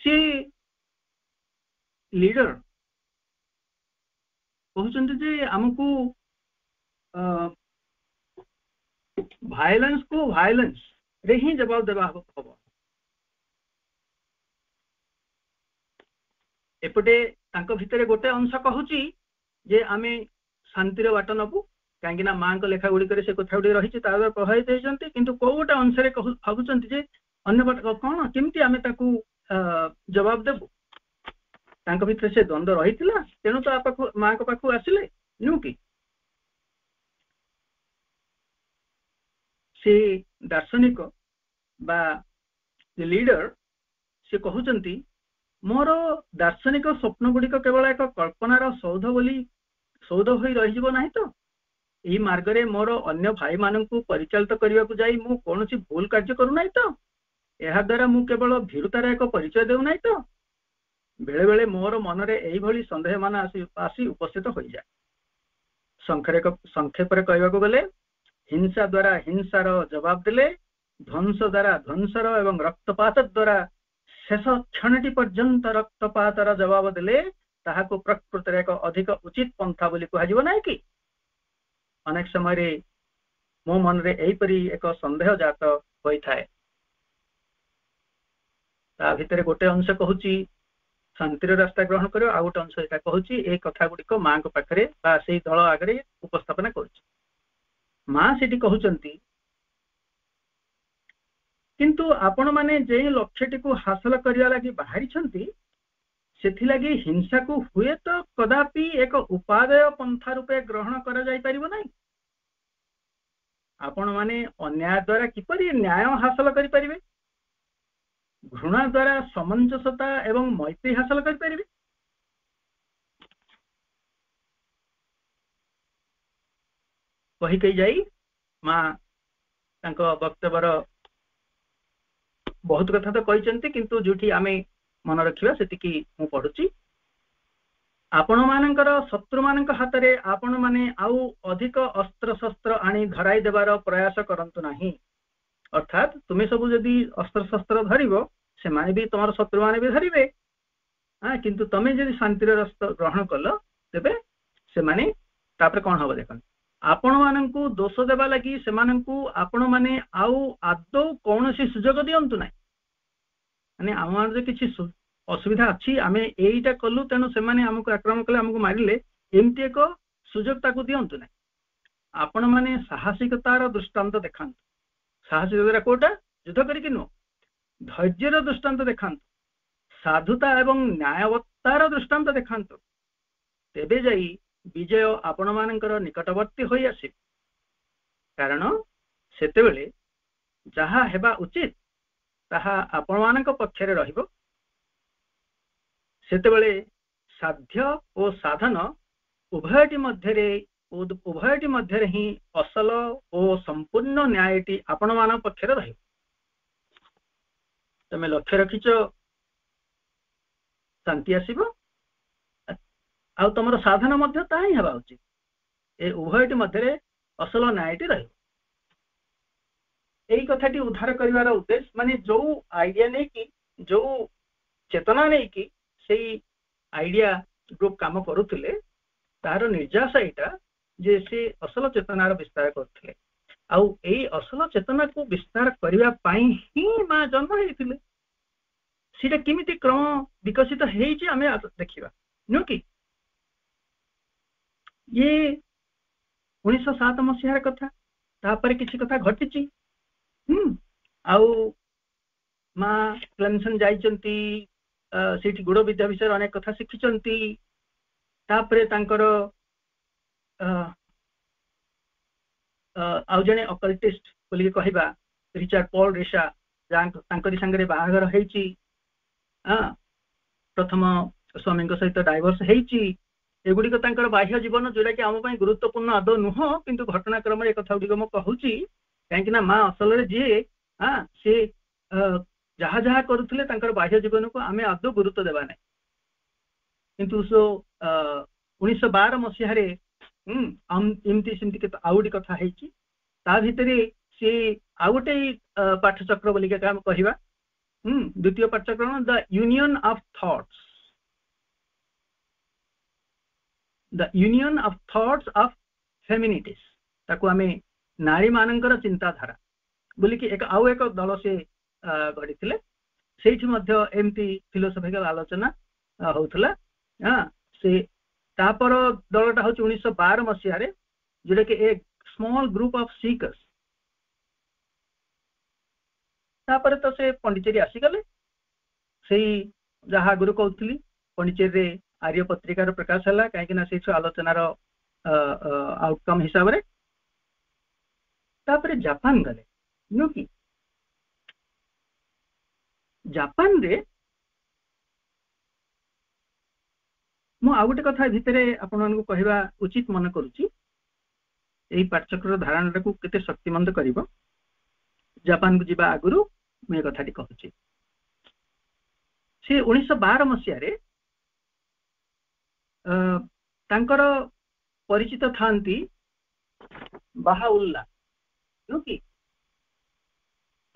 ସେ ଲିଡର କହୁଛନ୍ତି ଯେ ଆମକୁ ଭାୟୋଲେନ୍ସକୁ ଭାୟୋଲେନ୍ସରେ ହିଁ ଜବାବ ଦେବା ହେବ ଏପଟେ ତାଙ୍କ ଭିତରେ ଗୋଟେ ଅଂଶ କହୁଛି ଯେ ଆମେ ଶାନ୍ତିର ବାଟ ନେବୁ କାହିଁକିନା ମାଆଙ୍କ ଲେଖା ଗୁଡ଼ିକରେ ସେ କଥା ଗୁଡ଼ିକ ରହିଛି ତା ଦ୍ୱାରା ପ୍ରଭାବିତ ହେଇଛନ୍ତି କିନ୍ତୁ କୋଉ ଗୋଟେ ଅଂଶରେ ଭାବୁଛନ୍ତି ଯେ ଅନ୍ୟ ବାଟ କ'ଣ କେମିତି ଆମେ ତାକୁ ଜବାବ ଦେବୁ ତାଙ୍କ ଭିତରେ ସେ ଦ୍ୱନ୍ଦ୍ୱ ରହିଥିଲା ତେଣୁ ତା ପାଖକୁ ମାଆଙ୍କ ପାଖକୁ ଆସିଲେ ନୁହଁ କି ସେ ଦାର୍ଶନିକ ବା ଲିଡର ସେ କହୁଛନ୍ତି ମୋର ଦାର୍ଶନିକ ସ୍ୱପ୍ନ ଗୁଡିକ କେବଳ ଏକ କଳ୍ପନାର ସୌଧ ବୋଲି ସୌଧ ହୋଇ ରହିଯିବ ନାହିଁ ତ ଏହି ମାର୍ଗରେ ମୋର ଅନ୍ୟ ଭାଇମାନଙ୍କୁ ପରିଚାଳିତ କରିବାକୁ ଯାଇ ମୁଁ କୌଣସି ଭୁଲ କାର୍ଯ୍ୟ କରୁନାହିଁ ତ ଏହା ଦ୍ଵାରା ମୁଁ କେବଳ ଭୀରୁତାର ଏକ ପରିଚୟ ଦେଉନାହିଁ ତ ବେଳେବେଳେ ମୋର ମନରେ ଏଇଭଳି ସନ୍ଦେହ ସନ୍ଦେହମାନ ଆସି ଉପସ୍ଥିତ ହୋଇଯାଏ ସଂକ୍ଷେପରେ କହିବାକୁ ଗଲେ ହିଂସା ଦ୍ଵାରା ହିଂସାର ଜବାବ ଦେଲେ ଧ୍ୱଂସ ଦ୍ଵାରା ଧ୍ୱଂସର ଏବଂ ରକ୍ତପାତ ଦ୍ଵାରା ଶେଷ କ୍ଷଣଟି ପର୍ଯ୍ୟନ୍ତ ରକ୍ତପାତର ଜବାବ ଦେଲେ ତାହାକୁ ପ୍ରକୃତରେ ଏକ ଅଧିକ ଉଚିତ ପନ୍ଥା ବୋଲି କୁହାଯିବ ନାହିଁ କି ଅନେକ ସମୟରେ ମୋ ମନରେ ଏହିପରି ଏକ ସନ୍ଦେହ ଜାତ ହୋଇଥାଏ ତା ଭିତରେ ଗୋଟେ ଅଂଶ କହୁଛି ଶାନ୍ତିର ରାସ୍ତା ଗ୍ରହଣ କରିବ ଆଉ ଗୋଟେ ଅଂଶ ଏଇଟା କହୁଛି ଏ କଥା ଗୁଡ଼ିକ ମାଆଙ୍କ ପାଖରେ ବା ସେଇ ଦଳ ଆଗରେ ଉପସ୍ଥାପନା କରୁଛି ମା ସେଠି କହୁଛନ୍ତି କିନ୍ତୁ ଆପଣମାନେ ଯେ ଲକ୍ଷ୍ୟଟିକୁ ହାସଲ କରିବା ଲାଗି ବାହାରିଛନ୍ତି ସେଥିଲାଗି ହିଂସାକୁ ହୁଏତ କଦାପି ଏକ ଉପାଦେୟ ପନ୍ଥା ରୂପେ ଗ୍ରହଣ କରାଯାଇପାରିବ ନାହିଁ ଆପଣମାନେ ଅନ୍ୟାୟ ଦ୍ୱାରା କିପରି ନ୍ୟାୟ ହାସଲ କରିପାରିବେ ଘୃଣା ଦ୍ୱାରା ସମଞ୍ଜସତା ଏବଂ ମୈତ୍ରୀ ହାସଲ କରିପାରିବେ କହିକି ଯାଇ ମା ତାଙ୍କ ବକ୍ତବ୍ୟର ବହୁତ କଥା ତ କହିଛନ୍ତି କିନ୍ତୁ ଯୋଉଠି ଆମେ ମନେ ରଖିବା ସେତିକି ମୁଁ ପଢୁଛି ଆପଣ ଆପଣମାନଙ୍କର ଶତ୍ରୁମାନଙ୍କ ହାତରେ ଆପଣ ମାନେ ଆଉ ଅଧିକ ଅସ୍ତ୍ରଶସ୍ତ୍ର ଆଣି ଧରାଇ ଦେବାର ପ୍ରୟାସ କରନ୍ତୁ ନାହିଁ ଅର୍ଥାତ ତୁମେ ସବୁ ଯଦି ଅସ୍ତ୍ରଶସ୍ତ୍ର ଧରିବ ସେମାନେ ବି ତମର ଶତ୍ରୁ ମାନେ ବି ଧରିବେ ହଁ କିନ୍ତୁ ତମେ ଯଦି ଶାନ୍ତିର ରସ୍ତ ଗ୍ରହଣ କଲ ତେବେ ସେମାନେ ତାପରେ କଣ ହବ ଦେଖନ୍ତୁ ଆପଣମାନଙ୍କୁ ଦୋଷ ଦେବା ଲାଗି ସେମାନଙ୍କୁ ଆପଣମାନେ ଆଉ ଆଦୌ କୌଣସି ସୁଯୋଗ ଦିଅନ୍ତୁ ନାହିଁ ମାନେ ଆମମାନଙ୍କର କିଛି ଅସୁବିଧା ଅଛି ଆମେ ଏଇଟା କଲୁ ତେଣୁ ସେମାନେ ଆମକୁ ଆକ୍ରମଣ କଲେ ଆମକୁ ମାରିଲେ ଏମିତି ଏକ ସୁଯୋଗ ତାକୁ ଦିଅନ୍ତୁ ନାହିଁ ଆପଣମାନେ ସାହସିକତାର ଦୃଷ୍ଟାନ୍ତ ଦେଖାନ୍ତୁ ସାହସିକତା କୋଉଟା ଯୁଦ୍ଧ କରିକି ନୁହଁ ଧୈର୍ଯ୍ୟର ଦୃଷ୍ଟାନ୍ତ ଦେଖାନ୍ତୁ ସାଧୁତା ଏବଂ ନ୍ୟାୟବତ୍ତାର ଦୃଷ୍ଟାନ୍ତ ଦେଖାନ୍ତୁ ତେବେ ଯାଇ ବିଜୟ ଆପଣ ମାନଙ୍କର ନିକଟବର୍ତ୍ତୀ ହୋଇ ଆସିବ କାରଣ ସେତେବେଳେ ଯାହା ହେବା ଉଚିତ ତାହା ଆପଣ ମାନଙ୍କ ପକ୍ଷରେ ରହିବ ସେତେବେଳେ ସାଧ୍ୟ ଓ ସାଧନ ଉଭୟଟି ମଧ୍ୟରେ ଉଭୟଟି ମଧ୍ୟରେ ହିଁ ଅସଲ ଓ ସମ୍ପୂର୍ଣ୍ଣ ନ୍ୟାୟଟି ଆପଣ ମାନଙ୍କ ପକ୍ଷରେ ରହିବ ତମେ ଲକ୍ଷ୍ୟ ରଖିଛ ଶାନ୍ତି ଆସିବ ଆଉ ତମର ସାଧନ ମଧ୍ୟ ତାହା ହିଁ ହେବା ଉଚିତ ଏ ଉଭୟଟି ମଧ୍ୟରେ ଅସଲ ନ୍ୟାୟଟି ରହିବ ଏଇ କଥାଟି ଉଦ୍ଧାର କରିବାର ଉଦ୍ଦେଶ୍ୟ ମାନେ ଯୋଉ ଆଇଡିଆ ନେଇକି ଯୋଉ ଚେତନା ନେଇକି ସେଇ ଆଇଡିଆ ଗ୍ରୁପ କାମ କରୁଥିଲେ ତାର ନିର୍ଯାସ ଏଇଟା ଯେ ସେ ଅସଲ ଚେତନାର ବିସ୍ତାର କରୁଥିଲେ ଆଉ ଏଇ ଅସଲ ଚେତନାକୁ ବିସ୍ତାର କରିବା ପାଇଁ ହିଁ ମା ଜନ୍ମ ହେଇଥିଲେ ସେଇଟା କେମିତି କ୍ରମ ବିକଶିତ ହେଇଛି ଆମେ ଦେଖିବା ନୁହେଁ କି ये ଉଣେଇଶହ ସାତ ମସିହାର କଥା ତାପରେ କିଛି କଥା ଘଟିଛି ହୁଁ ଆଉ ମା କ୍ଲେମସନ୍ ଯାଇଛନ୍ତି ସେଇଠି ଗୁଡ଼ ବିଦ୍ୟା ବିଷୟରେ ଅନେକ କଥା ଶିଖିଛନ୍ତି ତାପରେ ତାଙ୍କର ଆଉ ଜଣେ ଅକଲ୍ଟିଷ୍ଟ ବୋଲିକି କହିବା ରିଚାର୍ଡ ପଲ୍ ରେସା ତାଙ୍କରି ସାଙ୍ଗରେ ବାହାଘର ହେଇଛି ପ୍ରଥମ ସ୍ୱାମୀଙ୍କ ସହିତ ଡାଇଭୋର୍ସ ହେଇଛି ଏଗୁଡ଼ିକ ତାଙ୍କର ବାହ୍ୟ ଜୀବନ ଯୋଉଟାକି ଆମ ପାଇଁ ଗୁରୁତ୍ୱପୂର୍ଣ୍ଣ ଆଦୌ ନୁହଁ କିନ୍ତୁ ଘଟଣାକ୍ରମରେ ଏ କଥା ଗୁଡ଼ିକ ମୁଁ କହୁଛି କାହିଁକି ନା ମା ଅସଲରେ ଯିଏ ହଁ ସେ ଯାହା ଯାହା କରୁଥିଲେ ତାଙ୍କର ବାହ୍ୟ ଜୀବନକୁ ଆମେ ଆଦୌ ଗୁରୁତ୍ୱ ଦେବା ନାହିଁ କିନ୍ତୁ ସୋ ଉଣେଇଶହ ବାର ମସିହାରେ ହୁଁ ଏମିତି ସେମିତି ଆଉ ଗୋଟେ କଥା ହେଇଛି ତା ଭିତରେ ସେ ଆଉ ଗୋଟେ ପାଠଚକ୍ର ବୋଲିକି ଆମେ କହିବା ହୁଁ ଦ୍ୱିତୀୟ ପାଠଚକ୍ର the union of thoughts the union of thoughts of feminities ତାକୁ ଆମେ ନାରୀମାନଙ୍କର ଚିନ୍ତାଧାରା ବୋଲିକି ଏକ ଆଉ ଏକ ଦଳ ସେ ଗଢ଼ିଥିଲେ ସେଇଠି ମଧ୍ୟ ଏମିତି ଫିଲୋସଫିକାଲ ଆଲୋଚନା ହଉଥିଲା ସେ ତାପର ଦଳଟା ହେଉଛି ଉଣେଇଶହ ବାର ମସିହାରେ ଯୋଉଟାକି a small group of seekers ତାପରେ ତ ସେ ପଣ୍ଡିଚେରୀ ଆସିଗଲେ ସେଇ ଯାହା ଆଗରୁ କହୁଥିଲି ପଣ୍ଡିଚେରୀରେ आर्य पत्रिकार प्रकाश है कहीं से आलोचनार आउटकम हिसाब से जापान गले कि जापान रे मुझे कथा भितर आप कह उचित मन करुच्ची पाठचक्र धारणा को कते शक्तिमंद कर जापान को जी आगु मुझे कथी कहे से उन्नीस बार मसीह ତାଙ୍କର ପରିଚିତ ଥାନ୍ତି ବାହାଉଲ୍ଲା ନୁହଁ କି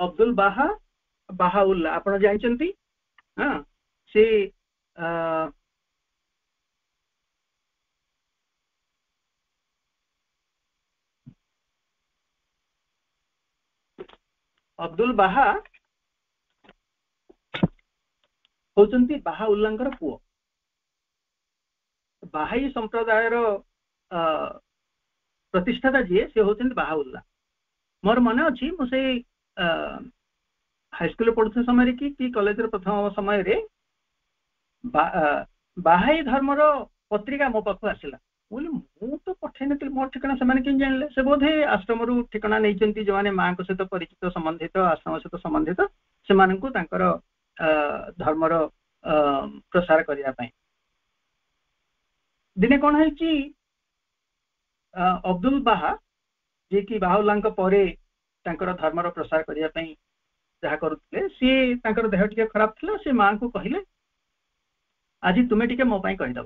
ଅବଦୁଲ ବାହା ବାହାଉଲ୍ଲା ଆପଣ ଜାଣିଛନ୍ତି ହଁ ସେ ଅବଦୁଲ ବାହା ହେଉଛନ୍ତି ବାହାଉଲ୍ଲାଙ୍କର ପୁଅ ବାହାଇ ସମ୍ପ୍ରଦାୟର ପ୍ରତିଷ୍ଠାତା ଯିଏ ସେ ହେଉଛନ୍ତି ବାହାଉଲ୍ଲା ମୋର ମନେ ଅଛି ମୁଁ ସେଇ ହାଇସ୍କୁଲରେ ପଢୁଥିବା ସମୟରେ କି କି କଲେଜର ପ୍ରଥମ ସମୟରେ ବାହାଇ ଧର୍ମର ପତ୍ରିକା ମୋ ପାଖକୁ ଆସିଲା ମୁଁ ମୁଁ ତ ପଠେଇ ନଥିଲି ମୋର ଠିକଣା ସେମାନେ କେମିତି ଜାଣିଲେ ସେ ବୋଧେ ଆଶ୍ରମରୁ ଠିକଣା ନେଇଛନ୍ତି ଯେଉଁମାନେ ମାଙ୍କ ସହିତ ପରିଚିତ ସମ୍ବନ୍ଧିତ ଆଶ୍ରମ ସହିତ ସମ୍ବନ୍ଧିତ ସେମାନଙ୍କୁ ତାଙ୍କର ଧର୍ମର ପ୍ରସାର କରିବା ପାଇଁ दिने कौन है कि अब्दुल बाहा जी की बाहुल्ला धर्म प्रसार करने जहाँ करुले सीता देह टे खराब थी सी माँ को कहले आज तुम्हें टी मोपाई कहीद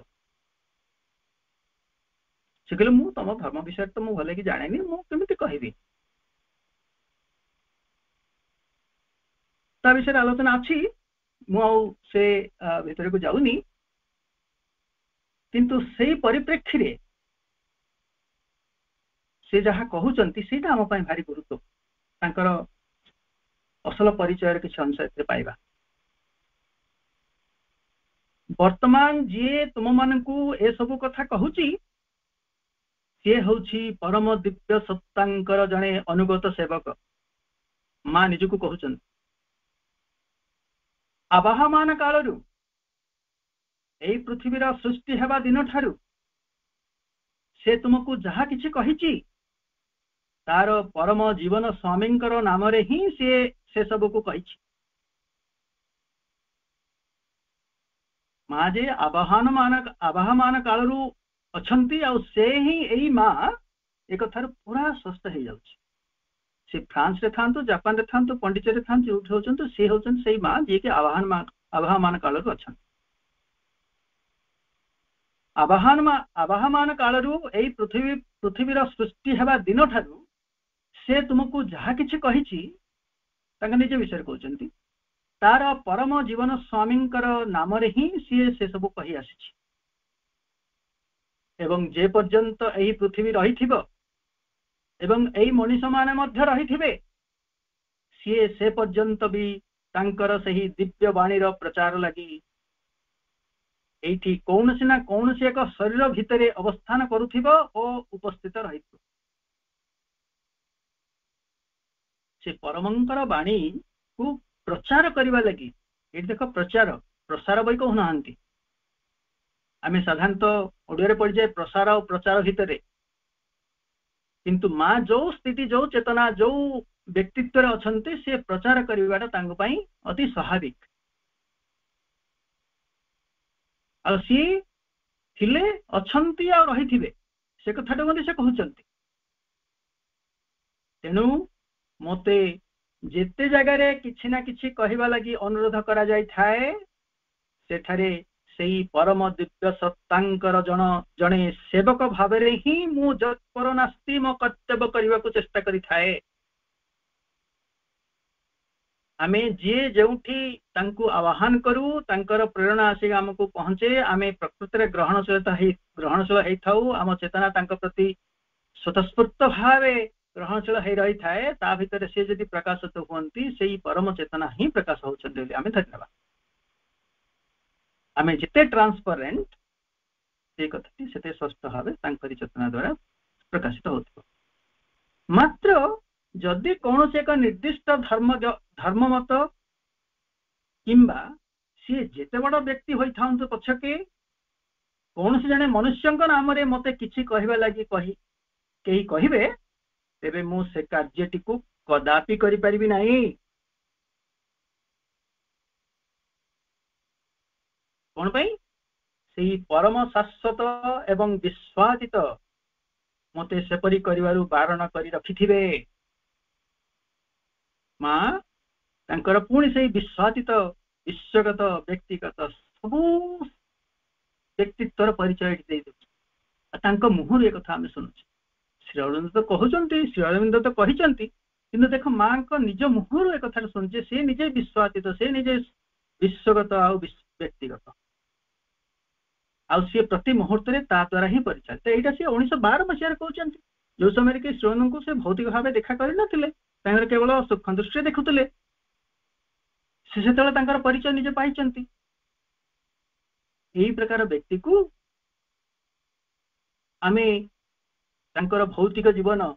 सी कह मु तुम धर्म विषय तो मुझे भले कि जाने मुमि कह विषय आलोचना अच्छी मुतर को जाऊनी କିନ୍ତୁ ସେଇ ପରିପ୍ରେକ୍ଷୀରେ ସେ ଯାହା କହୁଛନ୍ତି ସେଇଟା ଆମ ପାଇଁ ଭାରି ଗୁରୁତ୍ୱ ତାଙ୍କର ଅସଲ ପରିଚୟର କିଛି ଅଂଶ ଏଥିରେ ପାଇବା ବର୍ତ୍ତମାନ ଯିଏ ତୁମମାନଙ୍କୁ ଏସବୁ କଥା କହୁଛି ସିଏ ହଉଛି ପରମ ଦିବ୍ୟ ସତ୍ତାଙ୍କର ଜଣେ ଅନୁଗତ ସେବକ ମା ନିଜକୁ କହୁଛନ୍ତି ଆବାହମାନ କାଳରୁ এই পৃথিবীর সৃষ্টি ହେବା ଦିନଠାରୁ ସେ ତୁମକୁ ଯାହା କିଛି କହିଛି ତାର ପରମ ଜୀବନ ସ୍ୱାମୀଙ୍କର ନାମରେ ହିଁ ସିଏ ସେ ସବୁକୁ କହିଛି ମା ଯେ ଆବାହନମାନ ଆବାହମାନ କାଳରୁ ଅଛନ୍ତି ଆଉ ସେ ହିଁ ଏଇ ମା ଏ କଥାରୁ ପୁରା ସ୍ପଷ୍ଟ ହେଇଯାଉଛି ସେ ଫ୍ରାନ୍ସରେ ଥାଆନ୍ତୁ ଜାପାନରେ ଥାଆନ୍ତୁ ପଣ୍ଡିଚେରୀରେ ଥାଆନ୍ତୁ ଯେଉଁଠି ହେଉଛନ୍ତି ସେ ହେଉଛନ୍ତି ସେଇ ମା ଯିଏକି ଆବାହନ ଆବାହମାନ କାଳରୁ ଅଛନ୍ତି ଆବାହନ ଆବାହମାନ କାଳରୁ ଏଇ ପୃଥିବୀ ପୃଥିବୀର ସୃଷ୍ଟି ହେବା ଦିନଠାରୁ ସେ ତୁମକୁ ଯାହା କିଛି କହିଛି ତାଙ୍କ ନିଜ ବିଷୟରେ କହୁଛନ୍ତି ତାର ପରମ ଜୀବନ ସ୍ୱାମୀଙ୍କର ନାମରେ ହିଁ ସିଏ ସେସବୁ କହି ଆସିଛି ଏବଂ ଯେ ପର୍ଯ୍ୟନ୍ତ ଏହି ପୃଥିବୀ ରହିଥିବ ଏବଂ ଏଇ ମଣିଷମାନେ ମଧ୍ୟ ରହିଥିବେ ସିଏ ସେ ପର୍ଯ୍ୟନ୍ତ ବି ତାଙ୍କର ସେହି ଦିବ୍ୟ ବାଣୀର ପ୍ରଚାର ଲାଗି ଏଇଠି କୌଣସି ନା କୌଣସି ଏକ ଶରୀର ଭିତରେ ଅବସ୍ଥାନ କରୁଥିବ ଓ ଉପସ୍ଥିତ ରହିଥିବ ସେ ପରମଙ୍କର ବାଣୀକୁ ପ୍ରଚାର କରିବା ଲାଗି ଏଇଠି ଦେଖ ପ୍ରଚାର ପ୍ରସାର ବୈ କହୁନାହାନ୍ତି ଆମେ ସାଧାରଣତଃ ଓଡ଼ିଆରେ ପଡ଼ିଯାଏ ପ୍ରସାର ଓ ପ୍ରଚାର ଭିତରେ କିନ୍ତୁ ମା ଯୋଉ ସ୍ଥିତି ଯୋଉ ଚେତନା ଯୋଉ ବ୍ୟକ୍ତିତ୍ୱରେ ଅଛନ୍ତି ସେ ପ୍ରଚାର କରିବାଟା ତାଙ୍କ ପାଇଁ ଅତି ସ୍ୱାଭାବିକ ଆସି ଥିଲେ ଅଛନ୍ତି ଆଉ ରହିଥିବେ ସେ କଥାଟା ମଧ୍ୟ ସେ କହୁଛନ୍ତି ତେଣୁ ମୋତେ ଯେତେ ଜାଗାରେ କିଛି ନା କିଛି କହିବା ଲାଗି ଅନୁରୋଧ କରାଯାଇଥାଏ ସେଠାରେ ସେଇ ପରମ ଦିବ୍ୟ ସତ୍ତାଙ୍କର ଜଣ ଜଣେ ସେବକ ଭାବରେ ହିଁ ମୁଁ ଯତ୍ପର ନାସ୍ତି ମୋ କର୍ତ୍ତବ୍ୟ କରିବାକୁ ଚେଷ୍ଟା କରିଥାଏ आम जी जो आह्वान करूर प्रेरणा आसिक आम को पहुंचे आम प्रकृति में ग्रहणशील ग्रहणशील आम चेतना प्रति स्वतस्फूर्त भाव ग्रहणशील रही थाए भितर सी जी प्रकाशित हमें से परम चेतना ही प्रकाश होते आम धन्यवाद आम जिते ट्रांसपरेन्ट से कथी से स्पष्ट भाव चेतना द्वारा प्रकाशित हो मात्र ଯଦି କୌଣସି ଏକ ନିର୍ଦ୍ଦିଷ୍ଟ ଧର୍ମ ଧର୍ମମତ କିମ୍ବା ସିଏ ଯେତେ ବଡ଼ ବ୍ୟକ୍ତି ହୋଇଥାନ୍ତୁ ପଛକେ କୌଣସି ଜଣେ ମନୁଷ୍ୟଙ୍କ ନାମରେ ମୋତେ କିଛି କହିବା ଲାଗି କହି କେହି କହିବେ ତେବେ ମୁଁ ସେ କାର୍ଯ୍ୟଟିକୁ କଦାପି କରିପାରିବି ନାହିଁ କ'ଣ ପାଇଁ ସେଇ ପରମ ଶାଶ୍ୱତ ଏବଂ ବିଶ୍ୱାସିତ ମୋତେ ସେପରି କରିବାରୁ ବାରଣ କରି ରଖିଥିବେ माँ पुणी से विश्वातीत विश्वगत व्यक्तिगत सब व्यक्ति परिचय मुहर एक आम शुणु श्री अरविंद तो कहते श्री अरविंद तो कही कि देख माँ का निज मुहर एक शुणु से निजे विश्वातीत से निजे विश्वगत आ व्यक्तिगत आए प्रति मुहूर्त ताद्वारा ही परिचालित यहाँ से उन्नीस बार मसीह कहते जो समय कि श्रीवंद को से भौतिक भाव देखा करें ତାଙ୍କର କେବଳ ସୂକ୍ଷ୍ମ ଦୃଷ୍ଟିରେ ଦେଖୁଥିଲେ ସେ ସେତେବେଳେ ତାଙ୍କର ପରିଚୟ ନିଜେ ପାଇଛନ୍ତି ଏହି ପ୍ରକାର ବ୍ୟକ୍ତିକୁ ଆମେ ତାଙ୍କର ଭୌତିକ ଜୀବନ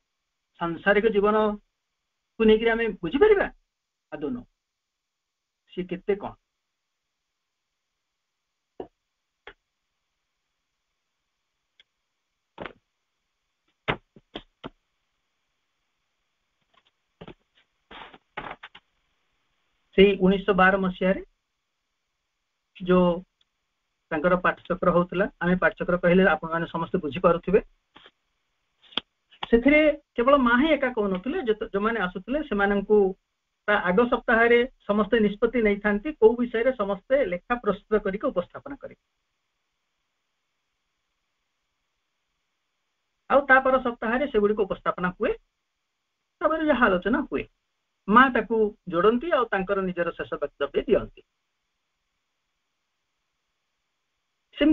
ସାଂସାରିକ ଜୀବନକୁ ନେଇକିରି ଆମେ ବୁଝିପାରିବା ଆଦୌ ନୁହଁ ସିଏ କେତେ କ'ଣ ସେଇ ଉଣେଇଶହ ବାର ମସିହାରେ ଯୋଉ ତାଙ୍କର ପାଠଚକ୍ର ହଉଥିଲା ଆମେ ପାଠଚକ୍ର କହିଲେ ଆପଣମାନେ ସମସ୍ତେ ବୁଝିପାରୁଥିବେ ସେଥିରେ କେବଳ ମା ହିଁ ଏକା କହୁନଥିଲେ ଯୋଉମାନେ ଆସୁଥିଲେ ସେମାନଙ୍କୁ ତା ଆଗ ସପ୍ତାହରେ ସମସ୍ତେ ନିଷ୍ପତ୍ତି ନେଇଥାନ୍ତି କୋଉ ବିଷୟରେ ସମସ୍ତେ ଲେଖା ପ୍ରସ୍ତୁତ କରିକି ଉପସ୍ଥାପନ କରିବେ ଆଉ ତା ପର ସପ୍ତାହରେ ସେଗୁଡିକ ଉପସ୍ଥାପନା ହୁଏ ତାପରେ ଯାହା ଆଲୋଚନା ହୁଏ माँ ताकु जोड़ती आर निजर शेष वक्तव्य दिखती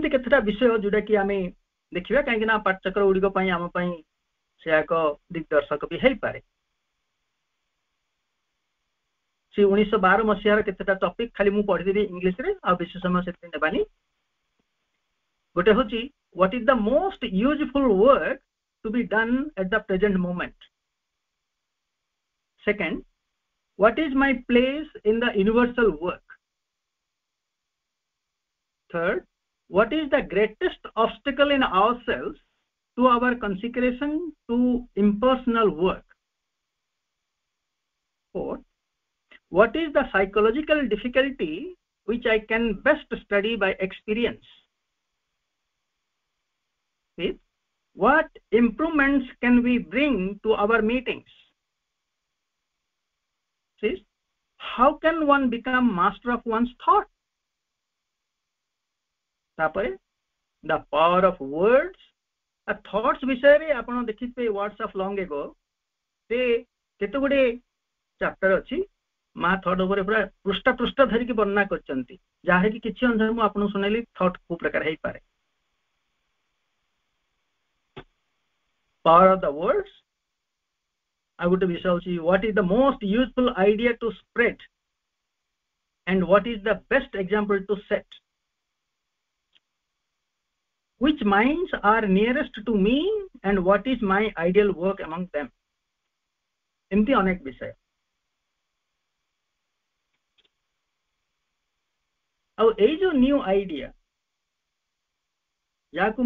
केतटा विषय जोटा कि आम देखा कहीं पाठचक्र गुड़ी आम से एक दिग्दर्शक भी हो पाए सी उन्नीस बार मसीह केतटा टपिक खाली मुझे पढ़ीदी इंग्लीश आशेष समय से नवानी गोटे हूँ what is the most useful work to be done at the present moment second what is my place in the universal work third what is the greatest obstacle in ourselves to our consecration to impersonal work fourth what is the psychological difficulty which i can best study by experience fifth what improvements can we bring to our meetings is how can one become master of one's thought ତାପରେ the power of words a thoughts ବିଷୟରେ ଆପଣ ଦେଖିଥିବେ words of long ago ସେ କେତେ ଗୁଡେ chapter ଅଛି ମା thought ଉପରେ ପୁରା ପୃଷ୍ଠା ପୃଷ୍ଠା ଧରିକି ବର୍ଣ୍ଣନା କରିଛନ୍ତି ଯାହାକି କିଛି ଅନୁସାରେ ମୁଁ ଆପଣଙ୍କୁ ଶୁଣେଇଲି ଥଟ୍ କୋଉ ପ୍ରକାର ହେଇପାରେ power of the words i would shall see what is the most useful idea to spread and what is the best example to set which minds are nearest to me and what is my ideal work among them इति अनेक विषय ଆଉ ଏଇ ଯୋଉ new idea ଯାହାକୁ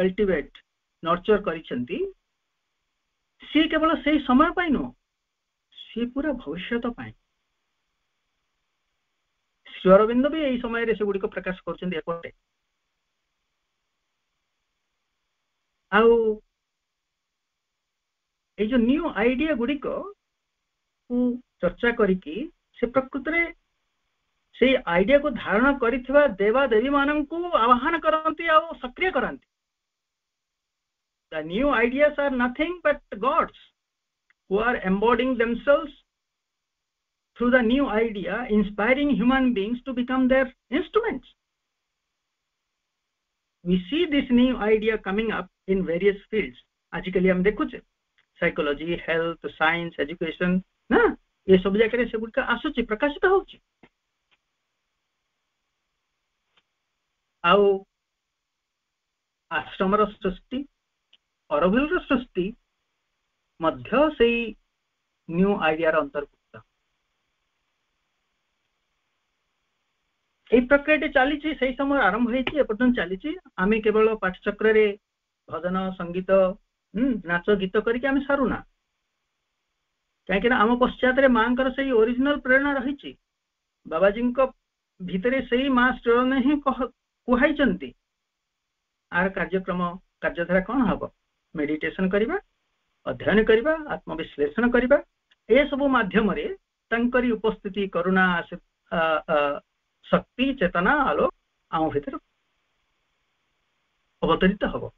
cultivate, nurture, nurture କରିଛନ୍ତି ସିଏ କେବଳ ସେଇ ସମୟ ପାଇଁ ନୁହଁ ସିଏ ପୁରା ଭବିଷ୍ୟତ ପାଇଁ ଶ୍ରୀ ଅରବିନ୍ଦ ବି ଏଇ ସମୟରେ ସେଗୁଡ଼ିକ ପ୍ରକାଶ କରୁଛନ୍ତି ଏପଟେ ଆଉ ଏଇ ଯୋଉ ନ୍ୟୁ ଆଇଡିଆ ଗୁଡ଼ିକକୁ ଚର୍ଚ୍ଚା କରିକି ସେ ପ୍ରକୃତରେ ସେଇ ଆଇଡିଆକୁ ଧାରଣ କରିଥିବା ଦେବାଦେବୀମାନଙ୍କୁ ଆହ୍ୱାନ କରନ୍ତି ଆଉ ସକ୍ରିୟ କରନ୍ତି the new ideas are nothing but gods who are embodying themselves through the new idea inspiring human beings to become their instruments we see this new idea coming up in various fields આજકાલ हम देखु छे psychology health science education ना ये सब जगह से गुड़का आसुची प्रकाशित होउची आउ आश्रम ଅରଭିଲର ସୃଷ୍ଟି ମଧ୍ୟ ସେଇ ନ୍ୟୁ ଆଇଡିଆର ଅନ୍ତର୍ଭୁକ୍ତ এই প্রক্রিয়াটি চালিছি সেই সময় আরম্ভ হয়েছি এপর্যন্ত চালিছি আমি কেবল পাঠচক্রে ভজন সঙ্গীত নাচ গীত করিকি আমি সারু না କାହିଁକିନା ଆମ ପଶ୍ଚାତରେ ମାଙ୍କର ସେଇ ଓରିଜିନାଲ ପ୍ରେରଣା ରହିଛି ବାବାଜୀଙ୍କ ଭିତରେ ସେଇ ମା ଷ୍ଟୋରନେ ହିଁ କୁହାଇଛନ୍ତି ଆର କାର୍ଯ୍ୟକ୍ରମ କାର୍ଯ୍ୟଧାରା କ'ଣ ହବ ମେଡିଟେସନ୍ କରିବା ଅଧ୍ୟୟନ କରିବା ଆତ୍ମବିଶ୍ଳେଷଣ କରିବା ଏସବୁ ମାଧ୍ୟମରେ ତାଙ୍କରି ଉପସ୍ଥିତି କରୁଣା ଶକ୍ତି ଚେତନା ଆଲୋକ ଆମ ଭିତରେ ଅବତରିତ ହେବ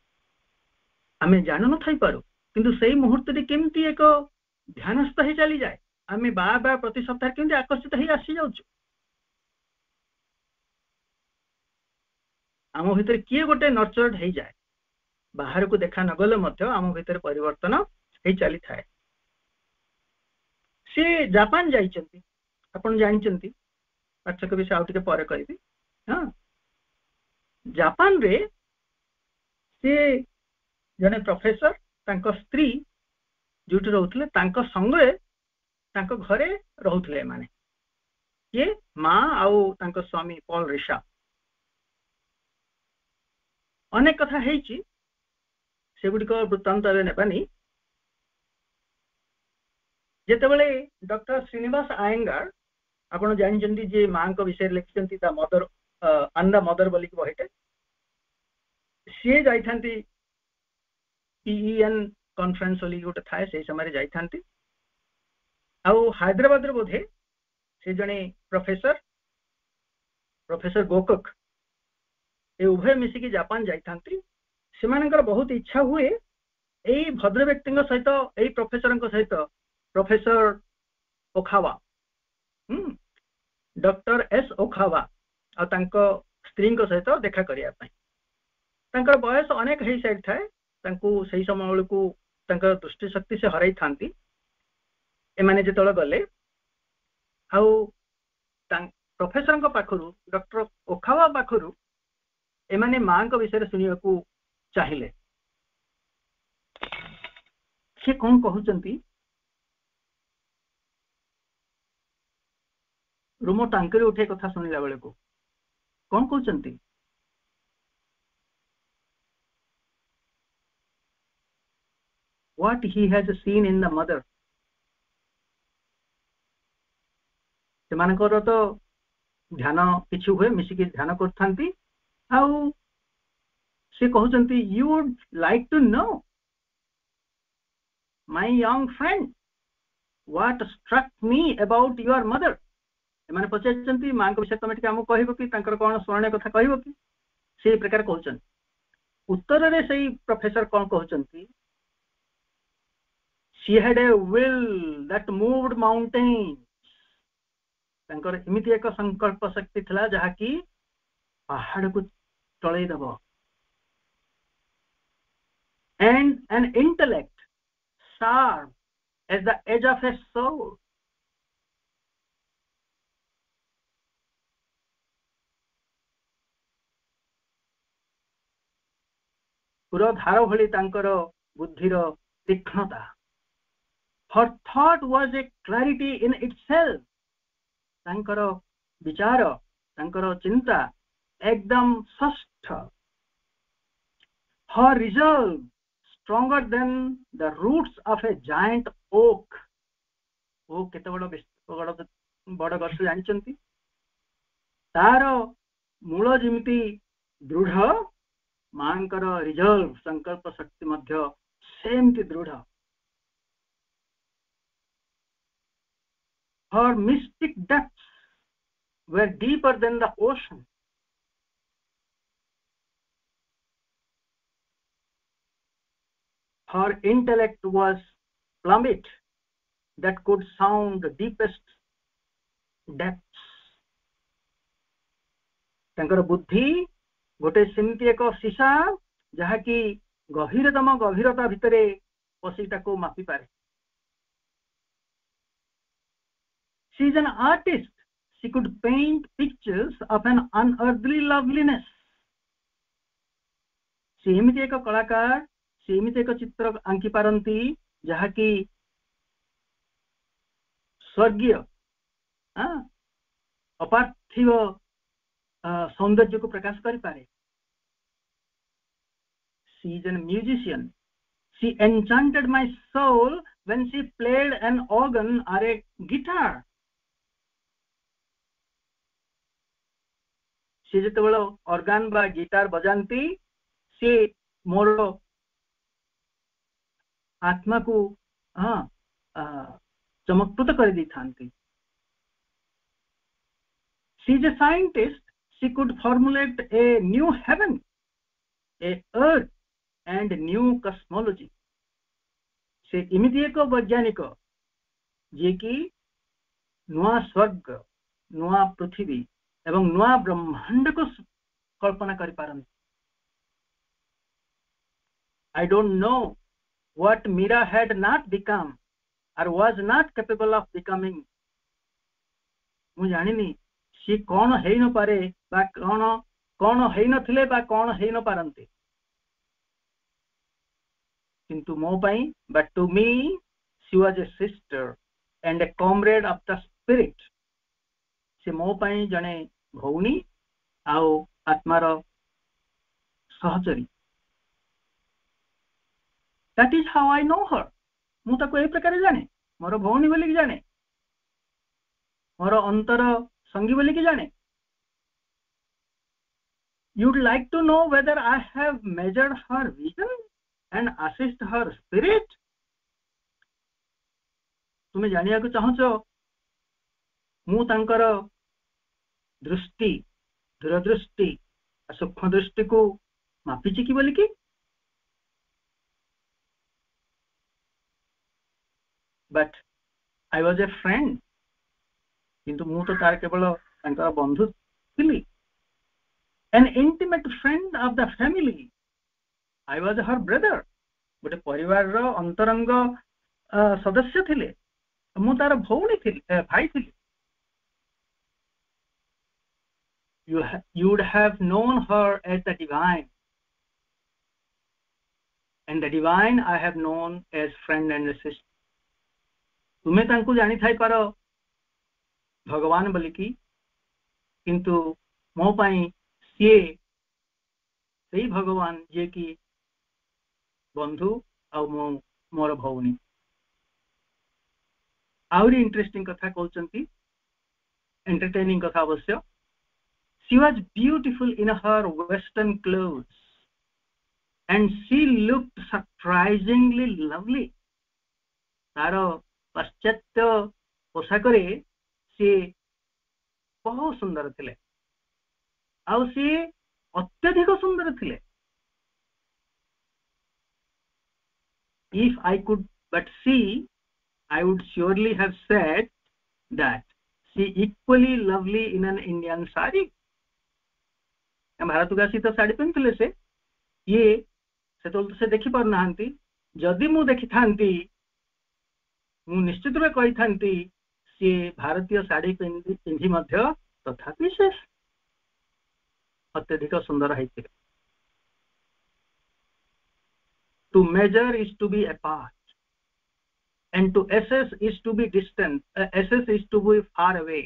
ଆମେ ଜାଣିନଥାଇପାରୁ କିନ୍ତୁ ସେଇ ମୁହୂର୍ତ୍ତରେ କେମିତି ଏକ ଧ୍ୟାନସ୍ଥ ହେଇ ଚାଲିଯାଏ ଆମେ ବାର ବାର ପ୍ରତି ସପ୍ତାହରେ କେମିତି ଆକର୍ଷିତ ହେଇ ଆସିଯାଉଛୁ ଆମ ଭିତରେ କିଏ ଗୋଟେ ନର୍ଚର୍ଡ ହେଇଯାଏ ବାହାରକୁ ଦେଖା ନଗଲେ ମଧ୍ୟ ଆମ ଭିତରେ ପରିବର୍ତ୍ତନ ହେଇ ଚାଲିଥାଏ ସେ ଜାପାନ ଯାଇଛନ୍ତି ଆପଣ ଜାଣିଛନ୍ତି ପାର୍ଥକ୍ୟ ବିଷୟ ଆଉ ଟିକେ ପରେ କହିବି ହଁ ଜାପାନରେ ସିଏ ଜଣେ ପ୍ରଫେସର ତାଙ୍କ ସ୍ତ୍ରୀ ଯୋଉଠି ରହୁଥିଲେ ତାଙ୍କ ସଙ୍ଗରେ ତାଙ୍କ ଘରେ ରହୁଥିଲେ ଏମାନେ କିଏ ମା ଆଉ ତାଙ୍କ ସ୍ୱାମୀ ପଲ୍ ରିଷା ଅନେକ କଥା ହେଇଛି ସେଗୁଡ଼ିକ ବୃତ୍ତାନ୍ତରେ ନେବାନି ଯେତେବେଳେ ଡକ୍ଟର ଶ୍ରୀନିବାସ ଆୟଙ୍ଗାର ଆପଣ ଜାଣିଛନ୍ତି ଯେ ମାଙ୍କ ବିଷୟରେ ଲେଖିଛନ୍ତି ତା ମଦର ଆଣ୍ଡ ମଦର ବୋଲିକି ବହିଟେ ସିଏ ଯାଇଥାନ୍ତି ପିଇଏନ୍ କନଫରେନ୍ସ ବୋଲିକି ଗୋଟେ ଥାଏ ସେଇ ସମୟରେ ଯାଇଥାନ୍ତି ଆଉ ହାଇଦ୍ରାବାଦରେ ବୋଧେ ସେ ଜଣେ ପ୍ରଫେସର ପ୍ରଫେସର ଗୋକକ ଏ ଉଭୟ ମିଶିକି ଜାପାନ ଯାଇଥାନ୍ତି से बहुत इच्छा हुए यद्र व्यक्ति सहित यही प्रफेसर सहित प्रफेसर ओखावा डर हम्म, एस ओखावा आत्री सहित देखा करने बयस अनेक हो सकता है से समय बेलू दृष्टिशक्ति से हर था जो गले प्रफेसर पाखु डर ओखावा पाखु एम विषय शुणा को चाहिले से कौन कहुचंती रूम टांकर उठे कथा सुनला बेले को कौन कहुचंती what he has seen in the mother तो ध्यान किछु हुए मिसिकी ध्यान करथंती से कहते you would like to know my young friend what struck me about your mother M पचार विषय तुम आम कौन स्मरणीय कथा कह कि से प्रकार कहते उत्तर में से प्रफेसर कौन कहते she had a will that moved mountain एमती एक संकल्प शक्ति जहाँकि पहाड़ को चलईदेव and an intellect sharp as the edge of a sword ପୁରଧାର ଭଳି ତାଙ୍କର ବୁଦ୍ଧିର ତୀକ୍ଷ୍ଣତା her thought was a clarity in itself ତାଙ୍କର ବିଚାର ତାଙ୍କର ଚିନ୍ତା ଏକଦମ ଷଷ୍ଠ her resolve stronger than the roots of a giant oak o kete bada bada bada gasha janchanti taro mula jimiti drudha maankara resolve sankalpa shakti madhya same ti drudha her mystic depths were deeper than the ocean her intellect was plummet that could sound the deepest depths tankara buddhi ତାଙ୍କର ବୁଦ୍ଧି ଗୋଟେ ସେମିତି ଏକ ସୀସା ଯାହାକି ଗଭୀରତମ ଗଭୀରତା ଭିତରେ ko mapi pare she is an artist she could paint pictures of an unearthly loveliness ସେ ଏମିତି ଏକ କଳାକାର सीमित एक चित्र अंकी पारती जहाँकि स्वर्गीय अपार्थिव सौंदर्य को प्रकाश कर पारे she is an musician she enchanted my soul when she played an organ or a guitar सी जो अर्गान गिटार बजाती सी मोर आत्मा को हाँ, चमकृत कर scientist she could formulate a new heaven a earth and new cosmology से इमती एक वैज्ञानिक जिकि नुआ स्वर्ग नुआ पृथ्वी एवं नुआ ब्रह्मांड को कल्पना करी पारंती I don't know what mira had not become or was not capable of becoming ମୁଁ ଜାଣିନି ସେ କ'ଣ ହେଇନପାରେ ବା କ'ଣ କ'ଣ ହେଇନଥିଲେ ବା କ'ଣ ହେଇନପାରନ୍ତି କିନ୍ତୁ ମୋ ପାଇଁ but to me she was a sister and a comrade of the spirit ସେ ମୋ ପାଇଁ ଜଣେ ଭଉଣୀ ଆଉ ଆତ୍ମାର ସହଚରୀ that is how I know her मुझे यही प्रकार जाने मोर भौणी बोलिक जाने मोर अंतर संगी बोलिक जाने you'd like to know whether I have measured her vision and assist her spirit तुम्हें जाना चाहो मुंकर दृष्टि दूरदृष्टि सूक्ष्म दृष्टि को मापिची कि बोलिकी but i was a friend kintu mu to tar kebalo tankara bandhu thili an intimate friend of the family i was her brother ଗୋଟେ ପରିବାରର ଅନ୍ତରଙ୍ଗ ସଦସ୍ୟ ଥିଲେ ମୁଁ ତାର ଭଉଣୀ ଥିଲି ଭାଇ ଥିଲି you you would have known her as the divine and the divine i have known as friend and sister तुम्हें तुमको जानी थाई पार भगवान बल्कि किंतु मोपाई से सही भगवान जे कि बंधु आ मो मोर भौनी आहरी इंटरेस्टिंग कथा कौच एंटरटेनिंग कथा अवश्य she was beautiful in her western clothes and she looked surprisingly lovely तार पाश्चात्य पोशाक सी बहुत सुंदर थे आत्यधिक सुंदर थे if I could but see I would surely have said that she equally lovely in an Indian sari Bharat को आसी तो शाढ़ी पिंधुले से ये से तो से देखी पार ना जदि मु देखी मुश्चित रूप कही था सी भारतीय शाढ़ी पिंधि तथा से अत्यधिक सुंदर है to measure is to be apart and to assess is to be distance assess is to be far away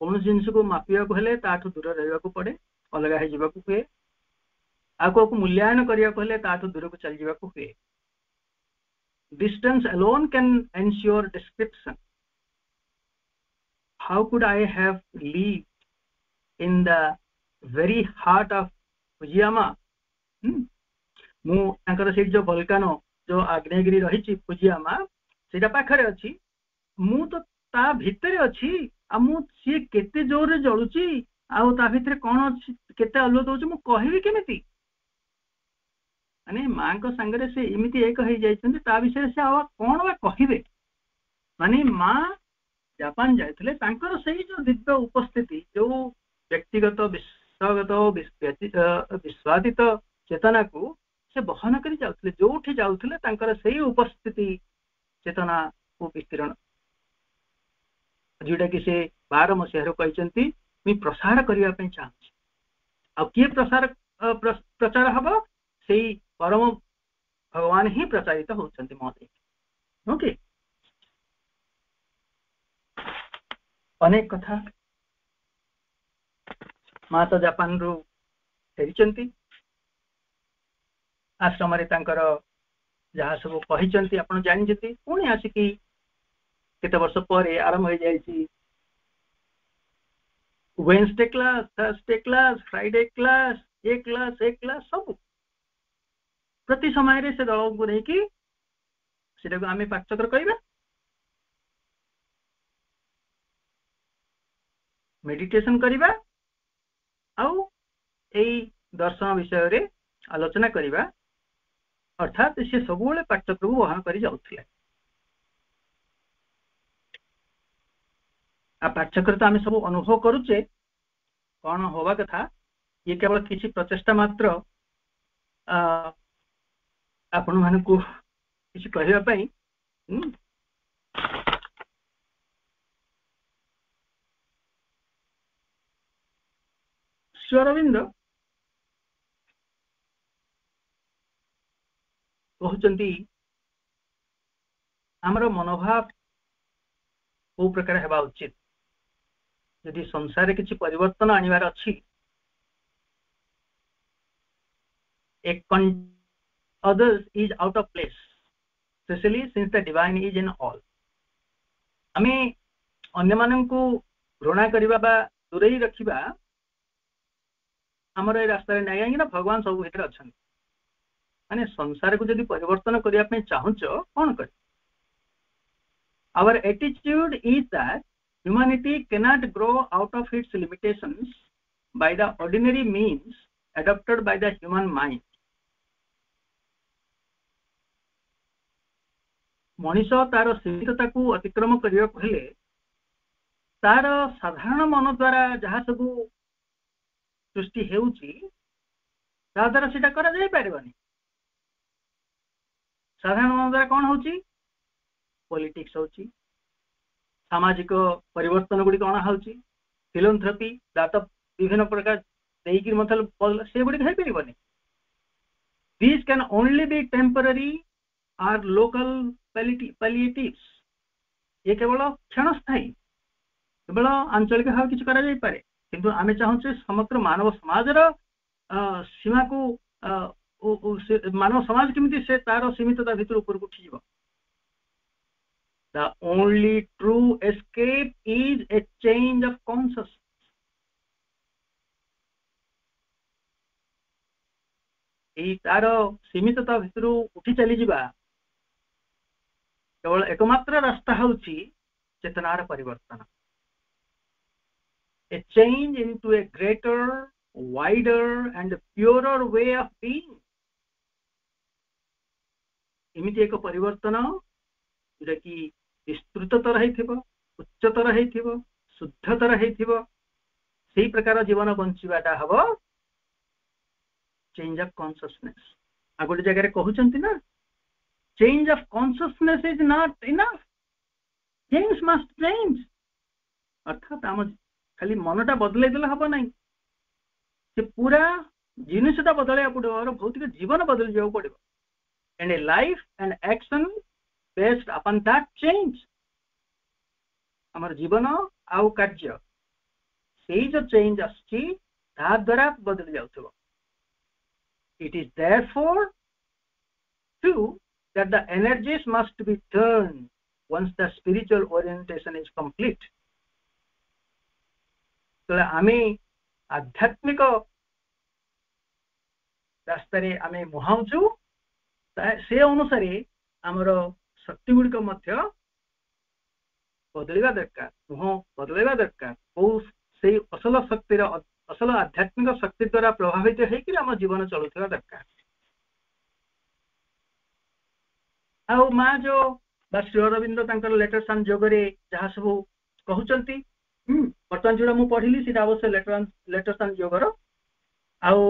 कौन जिनस को मापिया को हेले ताठ दूर रहा पड़े अलग है जीवा को मूल्यायन करने को दूर को चल जावाक हुए distance alone can ensure description how could i have lived in the very heart of fujiyama hmm? ମୁଁ ତାଙ୍କର ସେଇଠି ଯୋଉ ଭଲକାନୋ ଯୋଉ ଆଗ୍ନେୟଗିରି ରହିଛି ଫୁଜିଆମା ସେଇଟା ପାଖରେ ଅଛି ମୁଁ ତ ତା ଭିତରେ ଅଛି ଆଉ ମୁଁ ସିଏ କେତେ ଜୋରରେ ଜଳୁଛି ଆଉ ତା ଭିତରେ କ'ଣ ଅଛି କେତେ ଆଲୁଅ ଦଉଛି ମୁଁ କହିବି କେମିତି माने माँ सांग से इमित एक हो जा विषय से कौन बा कह माने माँ जापान जाते जो दिव्य उपस्थिति जो व्यक्तिगत विश्वगत विश्वादित चेतना को से बहन कर जो जाकर उपस्थिति चेतना को विस्तीर्ण जोटा कि से बार मसीह कही मुझ प्रसार करने चाहिए आ किए प्रसार प्रचार हाब से परम भगवान ही प्रचारित होती महोदय ओके अनेक कथा मा तो जापान रु फेरी आश्रम जहाँ सब कही आप जानते पुणी आसिक केत वर्ष पर आरंभ हो जाए Wednesday class Thursday class Friday class ये क्लास ए क्लास सब प्रति समय से दल को देखी को आम पाचक्र कह मेडिटेशन करवा दर्शन विषय रे आलोचना करवा अर्थात से सब पाठचक्र को वहन कर पाठचक्र तो आम सब अनुभव करुचे कौन हवा कथा ये केवल किसी प्रचेषा मात्र ଆପଣମାନଙ୍କୁ କିଛି କହିବା ପାଇଁ ଶ୍ରୀଅରବିନ୍ଦ କହୁଛନ୍ତି ଆମର ମନୋଭାବ କୋଉ ପ୍ରକାର ହେବା ଉଚିତ ଯଦି ସଂସାରରେ କିଛି ପରିବର୍ତ୍ତନ ଆଣିବାର ଅଛି ଏକ others is out of place especially since the divine is in all ଆମେ ଅନ୍ୟମାନଙ୍କୁ ଘୃଣା କରିବା ବା ଦୂରେଇ ରଖିବା ଆମର ଏ ରାସ୍ତାରେ ନାହିଁ କାହିଁକିନା ଭଗବାନ ସବୁ ଭିତରେ ଅଛନ୍ତି ମାନେ ସଂସାରକୁ ଯଦି ପରିବର୍ତ୍ତନ କରିବା ପାଇଁ ଚାହୁଁଛ କ'ଣ କରିବ our attitude is that humanity cannot grow out of its limitations by the ordinary means adopted by the human mind Manish तार सीमितता को अतिक्रम करने तार साधारण मन द्वारा जहा सब सृष्टि साधारण मन द्वारा कौन हूँ पॉलिटिक्स हूँ सामाजिक पर फिलोथ्रपी दात विभिन्न प्रकार देकर मतलब से Gudi this can only be temporary or local palliatives ইয়ে কেবল ক্ষণস্থায়ী কেবল আঞ্চলিক ভাবে কিছু କରାଯାଇପାରେ କିନ୍ତୁ ଆମେ ଚାହୁଁଛେ ସମଗ୍ର ମାନବ ସମାଜର ସୀମାକୁ ମାନବ ସମାଜ କେମିତି ସେ ତାର ସୀମିତତା ଭିତରୁ ଉପରକୁ ଉଠିଯିବ the only true escape is a change of consciousness ଏଇ ତାର ସୀମିତତା ଭିତରୁ ଉଠି ଚାଲିଯିବା କେବଳ ଏକମାତ୍ର ରାସ୍ତା ହେଉଛି ଚେତନାର ପରିବର୍ତ୍ତନ a change into a greater wider and purer way of being ଏମିତି ଏକ ପରିବର୍ତ୍ତନ ଯେଉଁଟାକି ବିସ୍ତୃତତର ହେଇଥିବ ଉଚ୍ଚତର ହେଇଥିବ ଶୁଦ୍ଧତର ହେଇଥିବ ସେହି ପ୍ରକାର ଜୀବନ ବଞ୍ଚିବାଟା ହବ ଚେଞ୍ଜ ଅଫ୍ କନସିୟସନେସ୍ ଆଉ ଗୋଟେ ଜାଗାରେ କହୁଛନ୍ତି ନା change of consciousness is not enough change must change ଅର୍ଥାତ୍ ଆମ ଖାଲି ମନଟା ବଦଳେଇ ଦେଲେ ହବ ନାହିଁ ସେ ପୁରା ଜିନିଷଟା ବଦଳେଇବାକୁ ପଡ଼ିବ ଆମର ଭୌତିକ ଜୀବନ ବଦଳି ଯିବାକୁ and a life and action based upon that change ଆମର ଜୀବନ ଆଉ କାର୍ଯ୍ୟ ସେଇ ଯୋଉ ଚେଞ୍ଜ ଆସୁଛି ତାହା ଦ୍ୱାରା ବଦଳି it is therefore true that the energies must be turned once the spiritual orientation is complete তাহলে আমি আধ্যাত্মিক ରାସ୍ତାରେ ଆମେ ମୁହାଁଉଛୁ ସେ ଅନୁସାରେ ଆମର ଶକ୍ତି ଗୁଡ଼ିକ ମଧ୍ୟ ବଦଳିବା ଦରକାର ମୁହଁ ବଦଳାଇବା ଦରକାର କୋଉ ସେଇ ଅସଲ ଶକ୍ତିର ଅସଲ ଆଧ୍ୟାତ୍ମିକ ଶକ୍ତି ଦ୍ୱାରା ପ୍ରଭାବିତ ହେଇକି ଆମ ଜୀବନ ଚଳୁଥିବା ଦରକାର ଆଉ ମା ଯୋଉ ବା ଶ୍ରୀ ଅରବିନ୍ଦ ତାଙ୍କର ଲେଟର ଅନ୍ ଯୋଗରେ ଯାହା ସବୁ କହୁଛନ୍ତି ବର୍ତ୍ତମାନ ଯୋଉଟା ମୁଁ ପଢିଲି ସେଇଟା ଅବଶ୍ୟ ଲେଟର ଲେଟର ଅନ୍ ଯୋଗର ଆଉ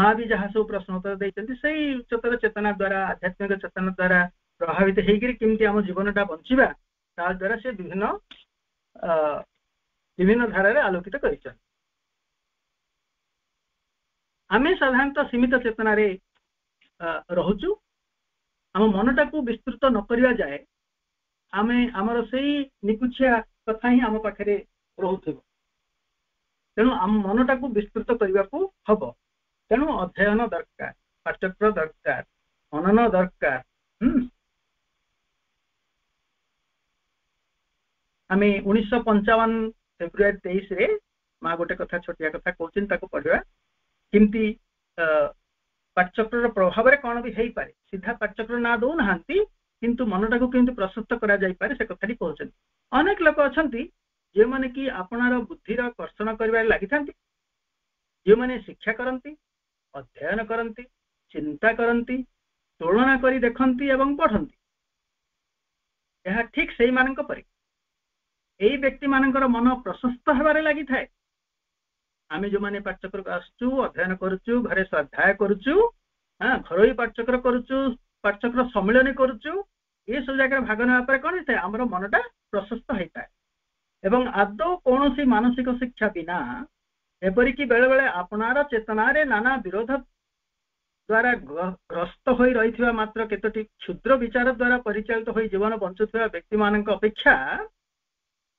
ମା ବି ଯାହା ସବୁ ପ୍ରଶ୍ନ ଉତ୍ତର ଦେଇଛନ୍ତି ସେଇ ଉଚ୍ଚତର ଚେତନା ଦ୍ୱାରା ଆଧ୍ୟାତ୍ମିକ ଚେତନା ଦ୍ୱାରା ପ୍ରଭାବିତ ହେଇକିରି କେମିତି ଆମ ଜୀବନଟା ବଞ୍ଚିବା ତା ଦ୍ୱାରା ସେ ବିଭିନ୍ନ ବିଭିନ୍ନ ଧାରାରେ ଆଲୋକିତ କରିଛନ୍ତି ଆମେ ସାଧାରଣତଃ ସୀମିତ ଚେତନାରେ ରହୁଛୁ ଆମ ମନଟାକୁ ବିସ୍ତୃତ ନ କରିବା ଯାଏ ଆମେ ଆମର ସେଇ ନିକୁଛିଆ କଥା ହିଁ ଆମ ପାଖରେ ରହୁଥିବ ତେଣୁ ଆମ ମନଟାକୁ ବିସ୍ତୃତ କରିବାକୁ ହବ ତେଣୁ ଅଧ୍ୟୟନ ଦରକାର ପାଠ୍ୟକ୍ର ଦରକାର ମନନ ଦରକାର ଆମେ ଉଣେଇଶହ ପଞ୍ଚାବନ ଫେବୃଆରୀ ତେଇଶରେ ମା ଗୋଟେ କଥା ଛୋଟିଆ କଥା କହୁଛନ୍ତି ତାକୁ ପଢିବା କେମିତି ପାଟଚକ୍ରର ପ୍ରଭାବରେ କ'ଣ ବି ହେଇପାରେ ସିଧା ପାଟଚକ୍ର ନାଁ ଦେଉନାହାନ୍ତି କିନ୍ତୁ ମନଟାକୁ କେମିତି ପ୍ରଶସ୍ତ କରାଯାଇପାରେ ସେ କଥାଟି କହୁଛନ୍ତି ଅନେକ ଲୋକ ଅଛନ୍ତି ଯେଉଁମାନେ କି ଆପଣାର ବୁଦ୍ଧିର କର୍ଷଣ କରିବାରେ ଲାଗିଥାନ୍ତି ଯେଉଁମାନେ ଶିକ୍ଷା କରନ୍ତି ଅଧ୍ୟୟନ କରନ୍ତି ଚିନ୍ତା କରନ୍ତି ତୁଳନା କରି ଦେଖନ୍ତି ଏବଂ ପଢ଼ନ୍ତି ଏହା ଠିକ୍ ସେଇମାନଙ୍କ ପରି ଏଇ ବ୍ୟକ୍ତିମାନଙ୍କର ମନ ପ୍ରଶସ୍ତ ହେବାରେ ଲାଗିଥାଏ আমি যো মানে পাঠ চক্র কষ্ট অধ্যয়ন করচু ভরে শ্রদ্ধায় করচু হ্যাঁ ঘরই পাঠ চক্র করচু পাঠ চক্র সম্মিলন করচু এই সব জাগে ভাগন ব্যাপারে কোন থাকে আমরো মনটা প্রসস্থ হয় পায় এবং আদতো কোনসি মানসিক শিক্ষা বিনা এপরি কি বেলেবেলে আপনার চেতনা রে নানা বিরোধ দ্বারা রস্ত হৈ রই থিবা মাত্র কতটি ক্ষুদ্র বিচার দ্বারা পরিচালিত হৈ জিবন পঞ্জিত থৈবা ব্যক্তি মানক अपेक्षा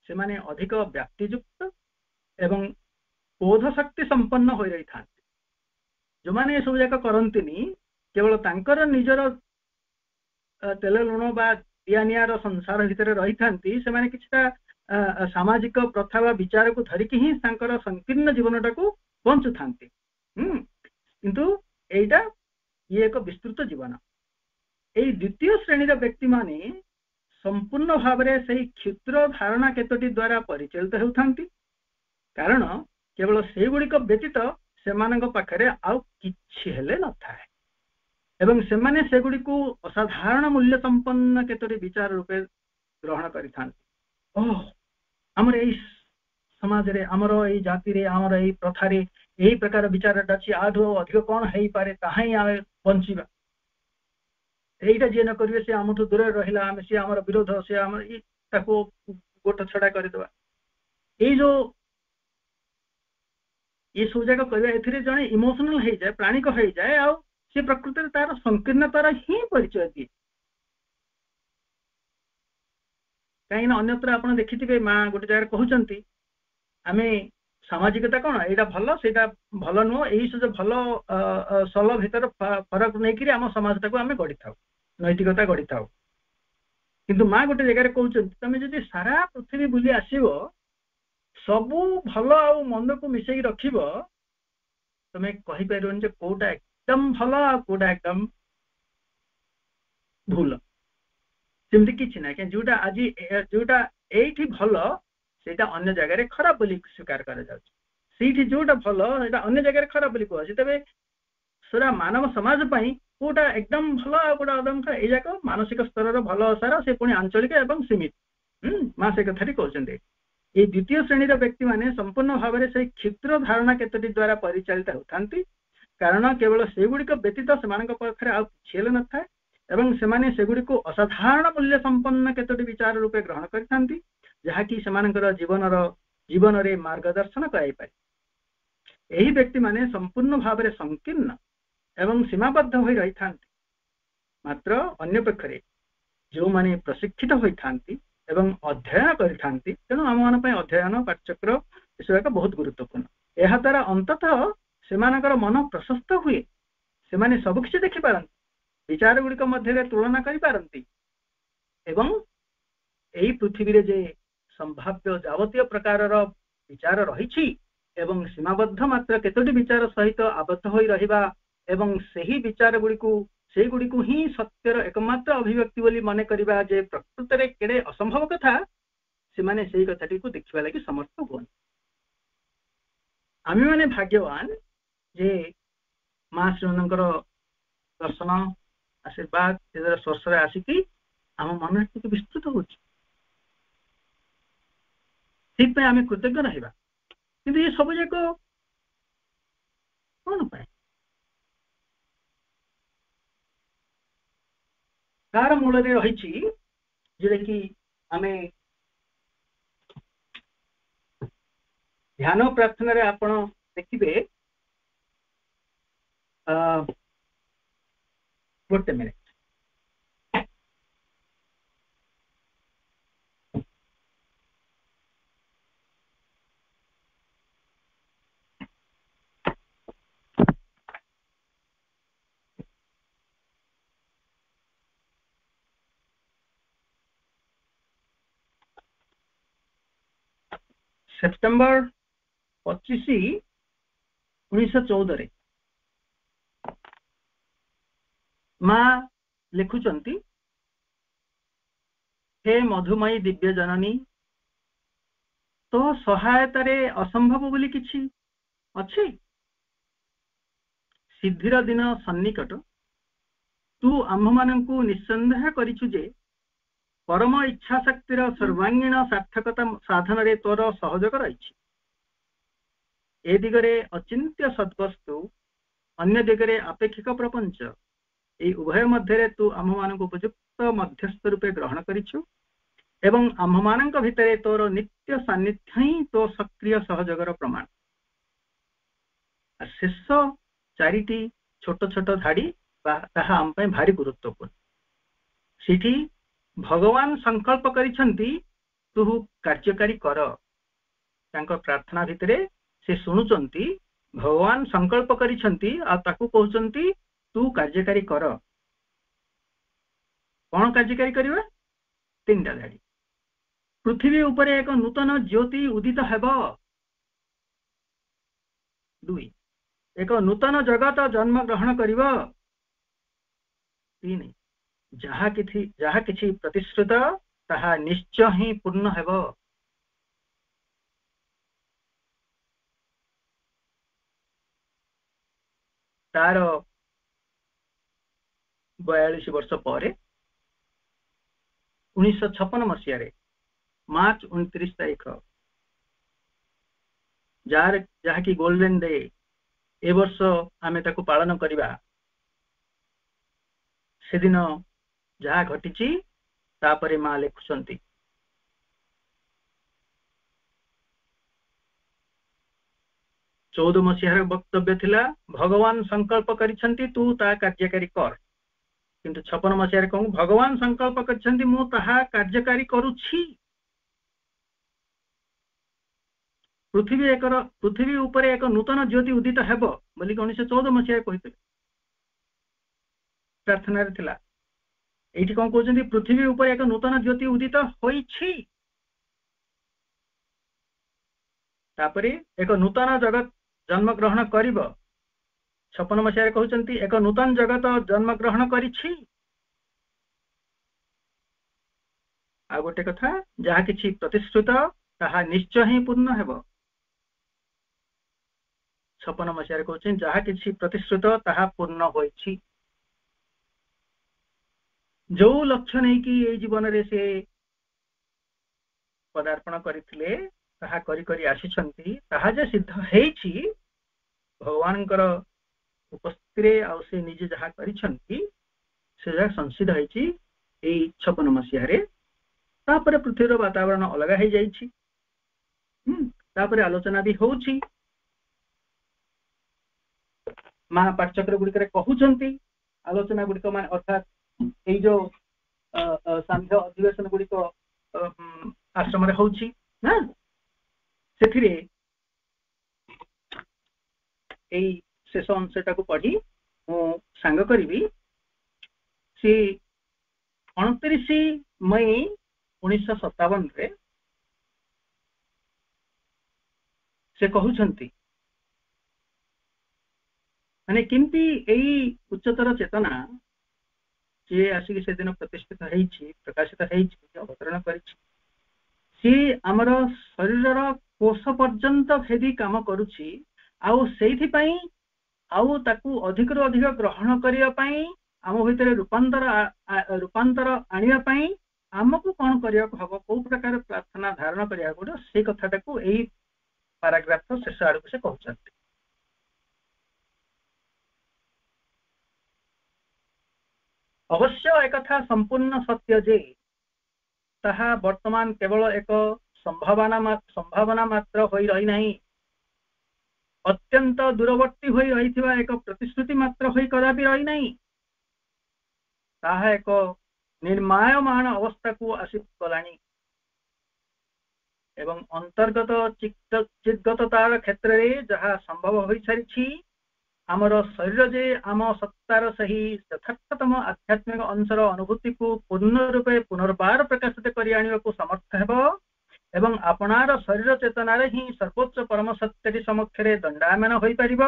সে মানে অধিক ব্যক্তিযুক্ত এবং ବୋଧଶକ୍ତି ସମ୍ପନ୍ନ ହୋଇ ରହିଥାନ୍ତି ଯେଉଁମାନେ ଏସବୁ ଯାକ କରନ୍ତିନି କେବଳ ତାଙ୍କର ନିଜର ତେଲ ଲୁଣ ବା ଦିଆନିଆର ସଂସାର ଭିତରେ ରହିଥାନ୍ତି ସେମାନେ କିଛିଟା ସାମାଜିକ ପ୍ରଥା ବା ବିଚାରକୁ ଧରିକି ହିଁ ତାଙ୍କର ସଂକୀର୍ଣ୍ଣ ଜୀବନଟାକୁ ବଞ୍ଚୁଥାନ୍ତି ହୁଁ କିନ୍ତୁ ଏଇଟା ଇଏ ଏକ ବିସ୍ତୃତ ଜୀବନ ଏଇ ଦ୍ୱିତୀୟ ଶ୍ରେଣୀର ବ୍ୟକ୍ତିମାନେ ସମ୍ପୂର୍ଣ୍ଣ ଭାବରେ ସେହି କ୍ଷୁଦ୍ର ଧାରଣା କେତୋଟି ଦ୍ୱାରା ପରିଚାଳିତ ହେଉଥାନ୍ତି କାରଣ केवल से गुड़िक व्यतीत से पाखे आए नए सेगुड़ी को असाधारण मूल्य संपन्न केतोरी विचार रूपे ग्रहण करमर य समाज में आमर याति आमर य प्रथार यही प्रकार विचार अच्छी आद अधिक कौन हो पाए ताहे बचा यहीटा जी न करेंगे सी आमठ दूर रहा आम सी आम विरोध सी गोट छड़ा करदे ये ଏ ସବୁ ଯାକ କରିବା ଏଥିରେ ଜଣେ ଇମୋସନାଲ ହେଇଯାଏ ପ୍ରାଣିକ ହେଇଯାଏ ଆଉ ସେ ପ୍ରକୃତରେ ତାର ସଂକୀର୍ଣ୍ଣତାର ହିଁ ପରିଚୟ ଦିଏ କାହିଁକିନା ଅନ୍ୟତ୍ର ଆପଣ ଦେଖିଥିବେ ମା ଗୋଟେ ଜାଗାରେ କହୁଛନ୍ତି ଆମେ ସାମାଜିକତା କ'ଣ ଏଇଟା ଭଲ ସେଇଟା ଭଲ ନୁହଁ ଏଇ ସବୁ ଭଲ ସଲ ଭିତର ଫରକ ନେଇକିରି ଆମ ସମାଜଟାକୁ ଆମେ ଗଢ଼ିଥାଉ ନୈତିକତା ଗଢ଼ିଥାଉ କିନ୍ତୁ ମା ଗୋଟେ ଜାଗାରେ କହୁଛନ୍ତି ତମେ ଯଦି ସାରା ପୃଥିବୀ ବୁଲି ଆସିବ ସବୁ ଭଲ ଆଉ ମନକୁ ମିଶେଇକି ରଖିବ ତମେ କହିପାରିବନି ଯେ କୋଉଟା ଏକଦମ ଭଲ ଆଉ କୋଉଟା ଏକଦମ ଭୁଲ ସେମିତି କିଛି ନାହିଁ କାହିଁକି ଯୋଉଟା ଆଜି ଯୋଉଟା ଏଇଠି ଭଲ ସେଇଟା ଅନ୍ୟ ଜାଗାରେ ଖରାପ ବୋଲି ସ୍ୱୀକାର କରାଯାଉଛି ସେଇଠି ଯୋଉଟା ଭଲ ସେଇଟା ଅନ୍ୟ ଜାଗାରେ ଖରାପ ବୋଲି କୁହାଯାଉଛି ତେବେ ସେଟା ମାନବ ସମାଜ ପାଇଁ କୋଉଟା ଏକଦମ ଭଲ ଆଉ କୋଉଟା ଅଦମ ଖରାପ ଯାକ ମାନସିକ ସ୍ତରର ଭଲ ଅସାର ସେ ପୁଣି ଆଞ୍ଚଳିକ ଏବଂ ସୀମିତ ହୁଁ ମା ସେ କଥାଟି କହୁଛନ୍ତି ये द्वितीय श्रेणी व्यक्ति मैंने संपूर्ण भाव से क्षुद्र धारणा केतोटी द्वारा परिचालित होता कारण केवल से गुड़िक व्यतीत से पाखे आल न था एवं सेने असाधारण मूल्य संपन्न केतोटी विचार रूप ग्रहण कर जीवन जीवन मार्गदर्शन कराई यही व्यक्ति मैंने संपूर्ण भाव संकीर्ण एवं सीमाबद्ध हो रही मात्र अंपक्ष जो मैंने प्रशिक्षित होती ଏବଂ ଅଧ୍ୟୟନ କରିଥାନ୍ତି ତେଣୁ ଆମ ମାନଙ୍କ ପାଇଁ ଅଧ୍ୟୟନ ପାଠ୍ୟକ୍ର ବିଷୟ ଏକ ବହୁତ ଗୁରୁତ୍ୱପୂର୍ଣ୍ଣ ଏହା ଦ୍ଵାରା ଅନ୍ତତଃ ସେମାନଙ୍କର ମନ ପ୍ରଶସ୍ତ ହୁଏ ସେମାନେ ସବୁ କିଛି ଦେଖିପାରନ୍ତି ବିଚାର ଗୁଡିକ ମଧ୍ୟରେ ତୁଳନା କରିପାରନ୍ତି ଏବଂ ଏହି ପୃଥିବୀରେ ଯେ ସମ୍ଭାବ୍ୟ ଯାବତୀୟ ପ୍ରକାରର ବିଚାର ରହିଛି ଏବଂ ସୀମାବଦ୍ଧ ମାତ୍ର କେତୋଟି ବିଚାର ସହିତ ଆବଦ୍ଧ ହୋଇ ରହିବା ଏବଂ ସେହି ବିଚାର ଗୁଡିକୁ ସେଗୁଡ଼ିକୁ ହିଁ ସତ୍ୟର ଏକମାତ୍ର ଅଭିବ୍ୟକ୍ତି ବୋଲି ମନେ କରିବା ଯେ ପ୍ରକୃତରେ କେଡ଼େ ଅସମ୍ଭବ କଥା ସେମାନେ ସେହି କଥାଟିକୁ ଦେଖିବା ଲାଗି ସମର୍ଥ ହୁଅନ୍ତି ଆମେମାନେ ଭାଗ୍ୟବାନ ଯେ ମା ଶ୍ରୀମନ୍ଦିରଙ୍କର ଦର୍ଶନ ଆଶୀର୍ବାଦ ଏହାର ସ୍ପର୍ଶରେ ଆସିକି ଆମ ମନ ଟିକେ ବିସ୍ତୃତ ହେଉଛି ସେଥିପାଇଁ ଆମେ କୃତଜ୍ଞ ରହିବା କିନ୍ତୁ ଏ ସବୁଯାକ କ'ଣ ପାଇଁ କାହାର ମୂଳରେ ରହିଛି ଯୋଉଟାକି ଆମେ ଧ୍ୟାନ ପ୍ରାର୍ଥନାରେ ଆପଣ ଦେଖିବେ ଗୋଟେ ମିନିଟ୍ सेप्टेम्बर् पच्चिसि ଉଣେଇଶହ ଚଉଦରେ ମା ଲେଖୁଛନ୍ତି ହେ ମଧୁମୟୀ ଦିବ୍ୟ ଜନନୀ ତୋ ସହାୟତାରେ ଅସମ୍ଭବ ବୋଲି କିଛି ଅଛି ସିଦ୍ଧିର ଦିନ ସନ୍ନିକଟ ତୁ ଆମ୍ଭମାନଙ୍କୁ ନିଃସନ୍ଦେହ କରିଛୁ ଯେ ପରମ ଇଚ୍ଛା ଶକ୍ତିର ସର୍ବାଙ୍ଗୀଣ ସାର୍ଥକତା ସାଧନରେ ତୋର ସହଯୋଗ ରହିଛି ଏ ଦିଗରେ ଅଚିନ୍ତ୍ୟ ସଦ୍ବସ୍ତୁ ଅନ୍ୟ ଦିଗରେ ଆପେକ୍ଷିକ ପ୍ରପଞ୍ଚ ଏଇ ଉଭୟ ମଧ୍ୟରେ ତୁ ଆମ୍ଭମାନଙ୍କୁ ଉପଯୁକ୍ତ ମଧ୍ୟସ୍ଥ ରୂପେ ଗ୍ରହଣ କରିଛୁ ଏବଂ ଆମ୍ଭମାନଙ୍କ ଭିତରେ ତୋର ନିତ୍ୟ ସାନ୍ନିଧ୍ୟ ହିଁ ତୋ ସକ୍ରିୟ ସହଯୋଗର ପ୍ରମାଣ ଶେଷ ଚାରିଟି ଛୋଟ ଛୋଟ ଧାଡ଼ି ବା ତାହା ଆମ ପାଇଁ ଭାରି ଗୁରୁତ୍ୱପୂର୍ଣ୍ଣ ସେଠି ଭଗବାନ ସଂକଳ୍ପ କରିଛନ୍ତି ତୁ କାର୍ଯ୍ୟକାରୀ କର ତାଙ୍କ ପ୍ରାର୍ଥନା ଭିତରେ ସେ ଶୁଣୁଛନ୍ତି ଭଗବାନ ସଂକଳ୍ପ କରିଛନ୍ତି ଆଉ ତାକୁ କହୁଛନ୍ତି ତୁ କାର୍ଯ୍ୟକାରୀ କର କଣ କାର୍ଯ୍ୟକାରୀ କରିବା ତିନିଟା ଧାଡ଼ି ପୃଥିବୀ ଉପରେ ଏକ ନୂତନ ଜ୍ୟୋତି ଉଦିତ ହେବ ଦୁଇ ଏକ ନୂତନ ଜଗତ ଜନ୍ମ ଗ୍ରହଣ କରିବ ତିନି ଯାହା କିଛି ଯାହା କିଛି ପ୍ରତିଶ୍ରୁତ ତାହା ନିଶ୍ଚୟ ହିଁ ପୂର୍ଣ୍ଣ ହେବ ତାର ବୟାଳିଶ ବର୍ଷ ପରେ ଉଣେଇଶହ ଛପନ ମସିହାରେ ମାର୍ଚ୍ଚ ଉଣତିରିଶ ତାରିଖ ଯାହାର ଯାହାକି ଗୋଲ୍ଡେନ୍ ଡେ ଏ ବର୍ଷ ଆମେ ତାକୁ ପାଳନ କରିବା ସେଦିନ ଯାହା ଘଟିଛି ତାପରେ ମା ଲେଖୁଛନ୍ତି ଚଉଦ ମସିହାର ବକ୍ତବ୍ୟ ଥିଲା ଭଗବାନ ସଂକଳ୍ପ କରିଛନ୍ତି ତୁ ତା କାର୍ଯ୍ୟକାରୀ କର କିନ୍ତୁ ଛପନ ମସିହାରେ କହୁ ଭଗବାନ ସଂକଳ୍ପ କରିଛନ୍ତି ମୁଁ ତାହା କାର୍ଯ୍ୟକାରୀ କରୁଛି ପୃଥିବୀ ଏକର ପୃଥିବୀ ଉପରେ ଏକ ନୂତନ ଜ୍ୟୋତି ଉଦିତ ହେବ ବୋଲିକି ଉଣେଇଶହ ଚଉଦ ମସିହାରେ କହିଥିଲେ ପ୍ରାର୍ଥନାରେ ଥିଲା ଏଇଠି କଣ କହୁଛନ୍ତି ପୃଥିବୀ ଉପରେ ଏକ ନୂତନ ଜ୍ୟୋତି ଉଦିତ ହୋଇଛି ତାପରେ ଏକ ନୂତନ ଜଗତ ଜନ୍ମଗ୍ରହଣ କରିବ ଛପନ ମସିହାରେ କହୁଛନ୍ତି ଏକ ନୂତନ ଜଗତ ଜନ୍ମଗ୍ରହଣ କରିଛି ଆଉ ଗୋଟେ କଥା ଯାହା କିଛି ପ୍ରତିଶ୍ରୁତ ତାହା ନିଶ୍ଚୟ ହିଁ ପୂର୍ଣ୍ଣ ହେବ ଛପନ ମସିହାରେ କହୁଛନ୍ତି ଯାହା କିଛି ପ୍ରତିଶ୍ରୁତ ତାହା ପୂର୍ଣ୍ଣ ହୋଇଛି ଯୋଉ ଲକ୍ଷ୍ୟ ନେଇକି ଏଇ ଜୀବନରେ ସେ ପଦାର୍ପଣ କରିଥିଲେ ତାହା କରି କରି ଆସିଛନ୍ତି ତାହା ଯେ ସିଦ୍ଧ ହେଇଛି ଭଗବାନଙ୍କର ଉପସ୍ଥିତିରେ ଆଉ ସେ ନିଜେ ଯାହା କରିଛନ୍ତି ସେ ଯାହା ସଂସିଦ୍ଧ ହେଇଛି ଏଇ ଛପନ ମସିହାରେ ତାପରେ ପୃଥିବୀର ବାତାବରଣ ଅଲଗା ହେଇଯାଇଛି ହୁଁ ତାପରେ ଆଲୋଚନା ବି ହଉଛି ମହାପାଠଚକ୍ର ଗୁଡିକରେ କହୁଛନ୍ତି ଆଲୋଚନା ଗୁଡିକ ମାନେ ଅର୍ଥାତ୍ ଏଇ ଯୋଉ ସାନ୍ଧ୍ୟ ଅଧିବେଶନ ଗୁଡିକ ଆଶ୍ରମରେ ହଉଛି ନା ସେଥିରେ ଏଇ ଶେଷ ଅଂଶ ଟାକୁ ପଢି ମୁଁ ସାଙ୍ଗ କରିବି ସେ ଅଣତିରିଶ ମେ ଉଣେଇଶହ ରେ ସେ କହୁଛନ୍ତି ମାନେ କେମିତି ଏଇ ଉଚ୍ଚତର ଚେତନା ସିଏ ଆସିକି ସେଦିନ ପ୍ରତିଷ୍ଠିତ ହେଇଛି ପ୍ରକାଶିତ ହେଇଛି ଅବତରଣ କରିଛି ସିଏ ଆମର ଶରୀରର କୋଷ ପର୍ଯ୍ୟନ୍ତ ଭେଦି କାମ କରୁଛି ଆଉ ସେଇଥିପାଇଁ ଆଉ ତାକୁ ଅଧିକରୁ ଅଧିକ ଗ୍ରହଣ କରିବା ପାଇଁ ଆମ ଭିତରେ ରୂପାନ୍ତର ରୂପାନ୍ତର ଆଣିବା ପାଇଁ ଆମକୁ କ'ଣ କରିବାକୁ ହବ କୋଉ ପ୍ରକାର ପ୍ରାର୍ଥନା ଧାରଣ କରିବାକୁ ପଡ଼ିବ ସେଇ କଥାଟାକୁ ଏଇ ପାରାଗ୍ରାଫର ଶେଷ ଆଡ଼କୁ ସେ କହୁଛନ୍ତି ଅବଶ୍ୟ ଏକଥା ସମ୍ପୂର୍ଣ୍ଣ ସତ୍ୟ ଯେ ତାହା ବର୍ତ୍ତମାନ କେବଳ ଏକ ସମ୍ଭାବନା ସମ୍ଭାବନା ମାତ୍ର ହୋଇ ରହିନାହିଁ ଅତ୍ୟନ୍ତ ଦୂରବର୍ତ୍ତୀ ହୋଇ ରହିଥିବା ଏକ ପ୍ରତିଶ୍ରୁତି ମାତ୍ର ହୋଇ କଦାପି ରହିନାହିଁ ତାହା ଏକ ନିର୍ମାୟମାନ ଅବସ୍ଥାକୁ ଆସିଗଲାଣି ଏବଂ ଅନ୍ତର୍ଗତ ଚିତ୍ତ ଚିତ୍ଗତତାର କ୍ଷେତ୍ରରେ ଯାହା ସମ୍ଭବ ହୋଇସାରିଛି ଆମର ଶରୀର ଯେ ଆମ ସତ୍ତାର ସେହି ଯଥାର୍ଥତମ ଆଧ୍ୟାତ୍ମିକ ଅଂଶର ଅନୁଭୂତିକୁ ପୂର୍ଣ୍ଣ ରୂପେ ପୁନର୍ବାର ପ୍ରକାଶିତ କରି ଆଣିବାକୁ ସମର୍ଥ ହେବ ଏବଂ ଆପଣାର ଶରୀର ଚେତନାରେ ହିଁ ସର୍ବୋଚ୍ଚ ପରମ ସତ୍ୟଟି ସମକ୍ଷରେ ଦଣ୍ଡାୟମାନ ହୋଇପାରିବ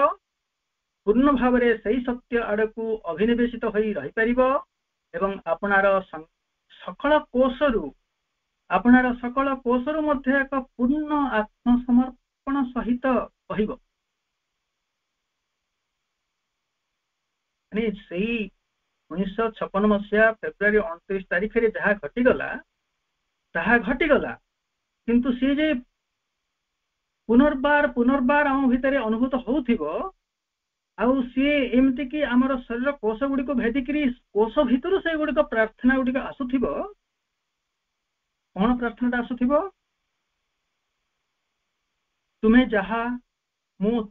ପୂର୍ଣ୍ଣ ଭାବରେ ସେହି ସତ୍ୟ ଆଡ଼କୁ ଅଭିନିବେଶିତ ହୋଇ ରହିପାରିବ ଏବଂ ଆପଣାର ସକଳ କୋଷରୁ ଆପଣାର ସକଳ କୋଷରୁ ମଧ୍ୟ ଏକ ପୂର୍ଣ୍ଣ ଆତ୍ମସମର୍ପଣ ସହିତ କହିବ मानी से उन्नीस छपन मसीहा फेब्रुआरी अंतरीश तारीख में जहाँ घटीगला ता घटिगला किंतु सी जे पुनर्बार पुनर्बार आम भितर अनुभूत हो आमती कि आम शरीर कोष गुड़ को भेदिकी कोष भितर से गुड़िक प्रार्थना गुड़िक आसुव कौन प्रार्थना आसुव तुम्हें जहा मु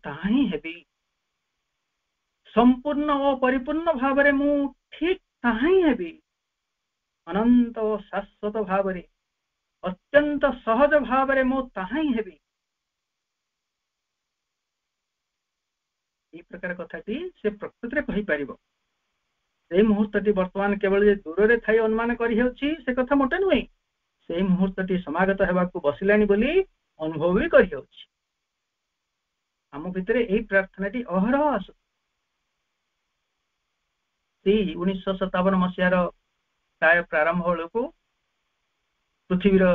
ସମ୍ପୂର୍ଣ୍ଣ ଓ ପରିପୂର୍ଣ୍ଣ ଭାବରେ ମୁଁ ଠିକ୍ ତାହା ହିଁ ହେବି ଅନନ୍ତ ଓ ଶାଶ୍ୱତ ଭାବରେ ଅତ୍ୟନ୍ତ ସହଜ ଭାବରେ ମୁଁ ତାହା ହିଁ ହେବି ଏଇ ପ୍ରକାର କଥାଟି ସେ ପ୍ରକୃତିରେ କହିପାରିବ ସେଇ ମୁହୂର୍ତ୍ତଟି ବର୍ତ୍ତମାନ କେବଳ ଯେ ଦୂରରେ ଥାଇ ଅନୁମାନ କରିହେଉଛି ସେ କଥା ମୋଟେ ନୁହେଁ ସେଇ ମୁହୂର୍ତ୍ତଟି ସମାଗତ ହେବାକୁ ବସିଲାଣି ବୋଲି ଅନୁଭବ ବି କରିହେଉଛି ଆମ ଭିତରେ ଏହି ପ୍ରାର୍ଥନାଟି ଅହରହ ଆସୁଛି ଅଛି ଉଣେଇଶହ ସତାବନ ମସିହାର ପ୍ରାୟ ପ୍ରାରମ୍ଭ ବେଳକୁ ପୃଥିବୀର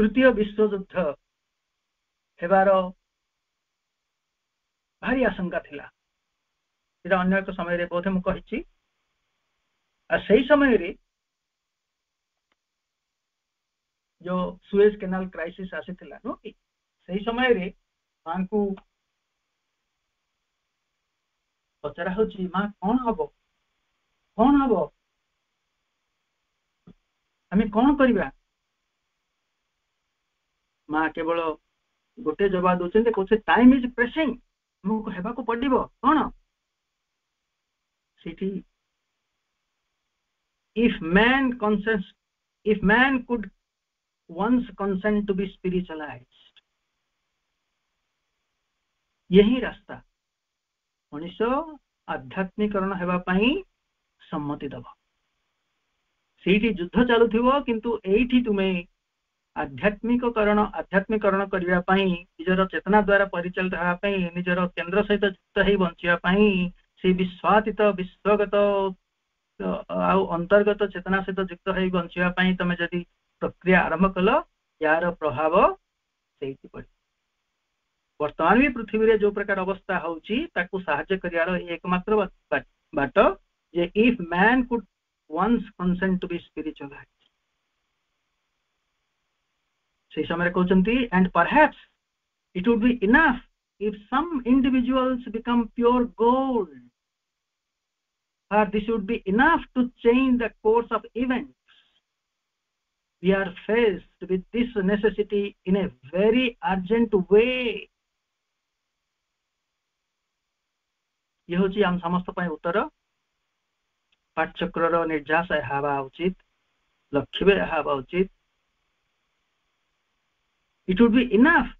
ତୃତୀୟ ବିଶ୍ୱଯୁଦ୍ଧ ହେବାର ଭାରି ଆଶଙ୍କା ଥିଲା ସେଟା ଅନ୍ୟ ଏକ ସମୟରେ ବୋଧେ ମୁଁ କହିଛି ଆଉ ସେଇ ସମୟରେ ଯୋଉ ସୁଏଜ କେନାଲ କ୍ରାଇସିସ ଆସିଥିଲା ନୁହଁ କି ସେଇ ସମୟରେ ମାଙ୍କୁ ପଚରା ହଉଛି ମା କଣ ହବ कौन हम आम कौन करवा माँ केवल गोटे जवाब दौर कौन से टाइम इज प्रेसिंग मुको पड़ कौन सी if man con if man could once consent to be spiritualize यही रास्ता मनिष आध्यात्मिकरण होगापी सम्मति दब सेठी युद्ध चलु किंतु एठी तुम्हें आध्यात्मिककरण आध्यात्मिकरण करने निजर चेतना द्वारा परिचालित होगापी निजर केन्द्र सहित युक्त ही बचापी से विश्वातीत विश्वगत तो आउ अंतर्गत चेतना सहित युक्त हो बचापी तुम्हें जदि प्रक्रिया आरंभ कल यार प्रभाव से वर्तमान भी पृथ्वी जो प्रकार अवस्था होकर साय सा एकम्र बाट if man could once consent to be spiritualized ସେଇ କହୁଛନ୍ତି and perhaps it would be enough if some individuals become pure gold or this would be enough to change the course of events we are faced with this necessity in a very urgent way ये हूँ आम समस्त उत्तर ପାଠଚକ୍ରର ନିର୍ଯାସ ହେବା ଉଚିତ ଲକ୍ଷ୍ୟ ହେବା ଉଚିତ it would be enough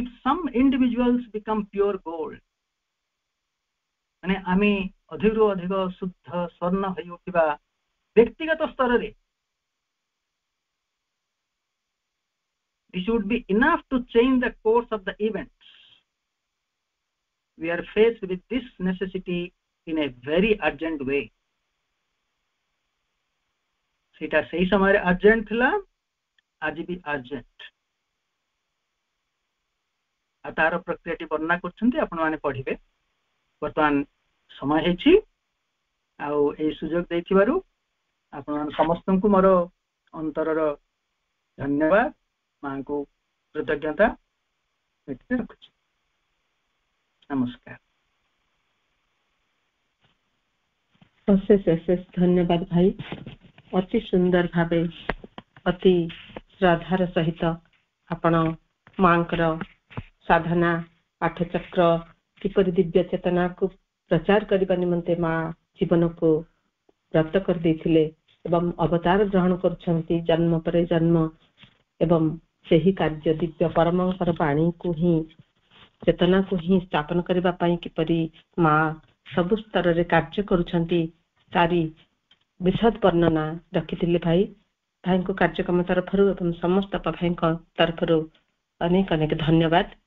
if some individuals become pure gold ମାନେ ଆମେ ଅଧିକରୁ ଅଧିକ ଶୁଦ୍ଧ ସ୍ୱର୍ଣ୍ଣ ହୋଇଉଠିବା ବ୍ୟକ୍ତିଗତ ସ୍ତରରେ this would be enough to change the course of the events we are faced with this necessity in a very urgent way ସେଇଟା ସେଇ ସମୟରେ ଅର୍ଜେଣ୍ଟ ଥିଲା ଆଜି ବି ଅର୍ଜେଣ୍ଟ ଆଉ ତାର ପ୍ରକ୍ରିୟାଟି ବର୍ଣ୍ଣନା କରୁଛନ୍ତି ଆପଣମାନେ ପଢ଼ିବେ ବର୍ତ୍ତମାନ ସମୟ ହେଇଛି ଆଉ ଏହି ସୁଯୋଗ ଦେଇଥିବାରୁ ଆପଣମାନେ ସମସ୍ତଙ୍କୁ ମୋର ଅନ୍ତରର ଧନ୍ୟବାଦ ମାଙ୍କୁ କୃତଜ୍ଞତା ରଖୁଛି ନମସ୍କାର ଅଶେଷ ଅଶେଷ ଧନ୍ୟବାଦ ଭାଇ অতি সুন্দর ভাবে অতি রাধা ৰ সহিত आपण মাଙ୍କৰ সাধনা আঠচক্র কিপৰি দিব্য চেতনাক প্ৰচাৰ কৰিবৰ নিমিত্তে মা জীৱনক প্ৰাপ্ত কৰি দিছিলে এবম অবতার গ্ৰহণ কৰিছந்தி জন্মপৰে জন্ম এবম সেইহি কাৰ্য দিব্য পৰমংসৰ বাণীকহি চেতনাকহি স্থাপন কৰিবলৈ কৈ পৰি মা সব স্তৰৰ কাৰ্য কৰিছந்தி সারি ବିଶଦ ବର୍ଣ୍ଣନା ରଖିଥିଲେ ଭାଇ ଭାଇଙ୍କ କାର୍ଯ୍ୟକ୍ରମ ତରଫରୁ ଏବଂ ସମସ୍ତ ଭାଇଙ୍କ ତରଫରୁ ଅନେକ ଅନେକ ଧନ୍ୟବାଦ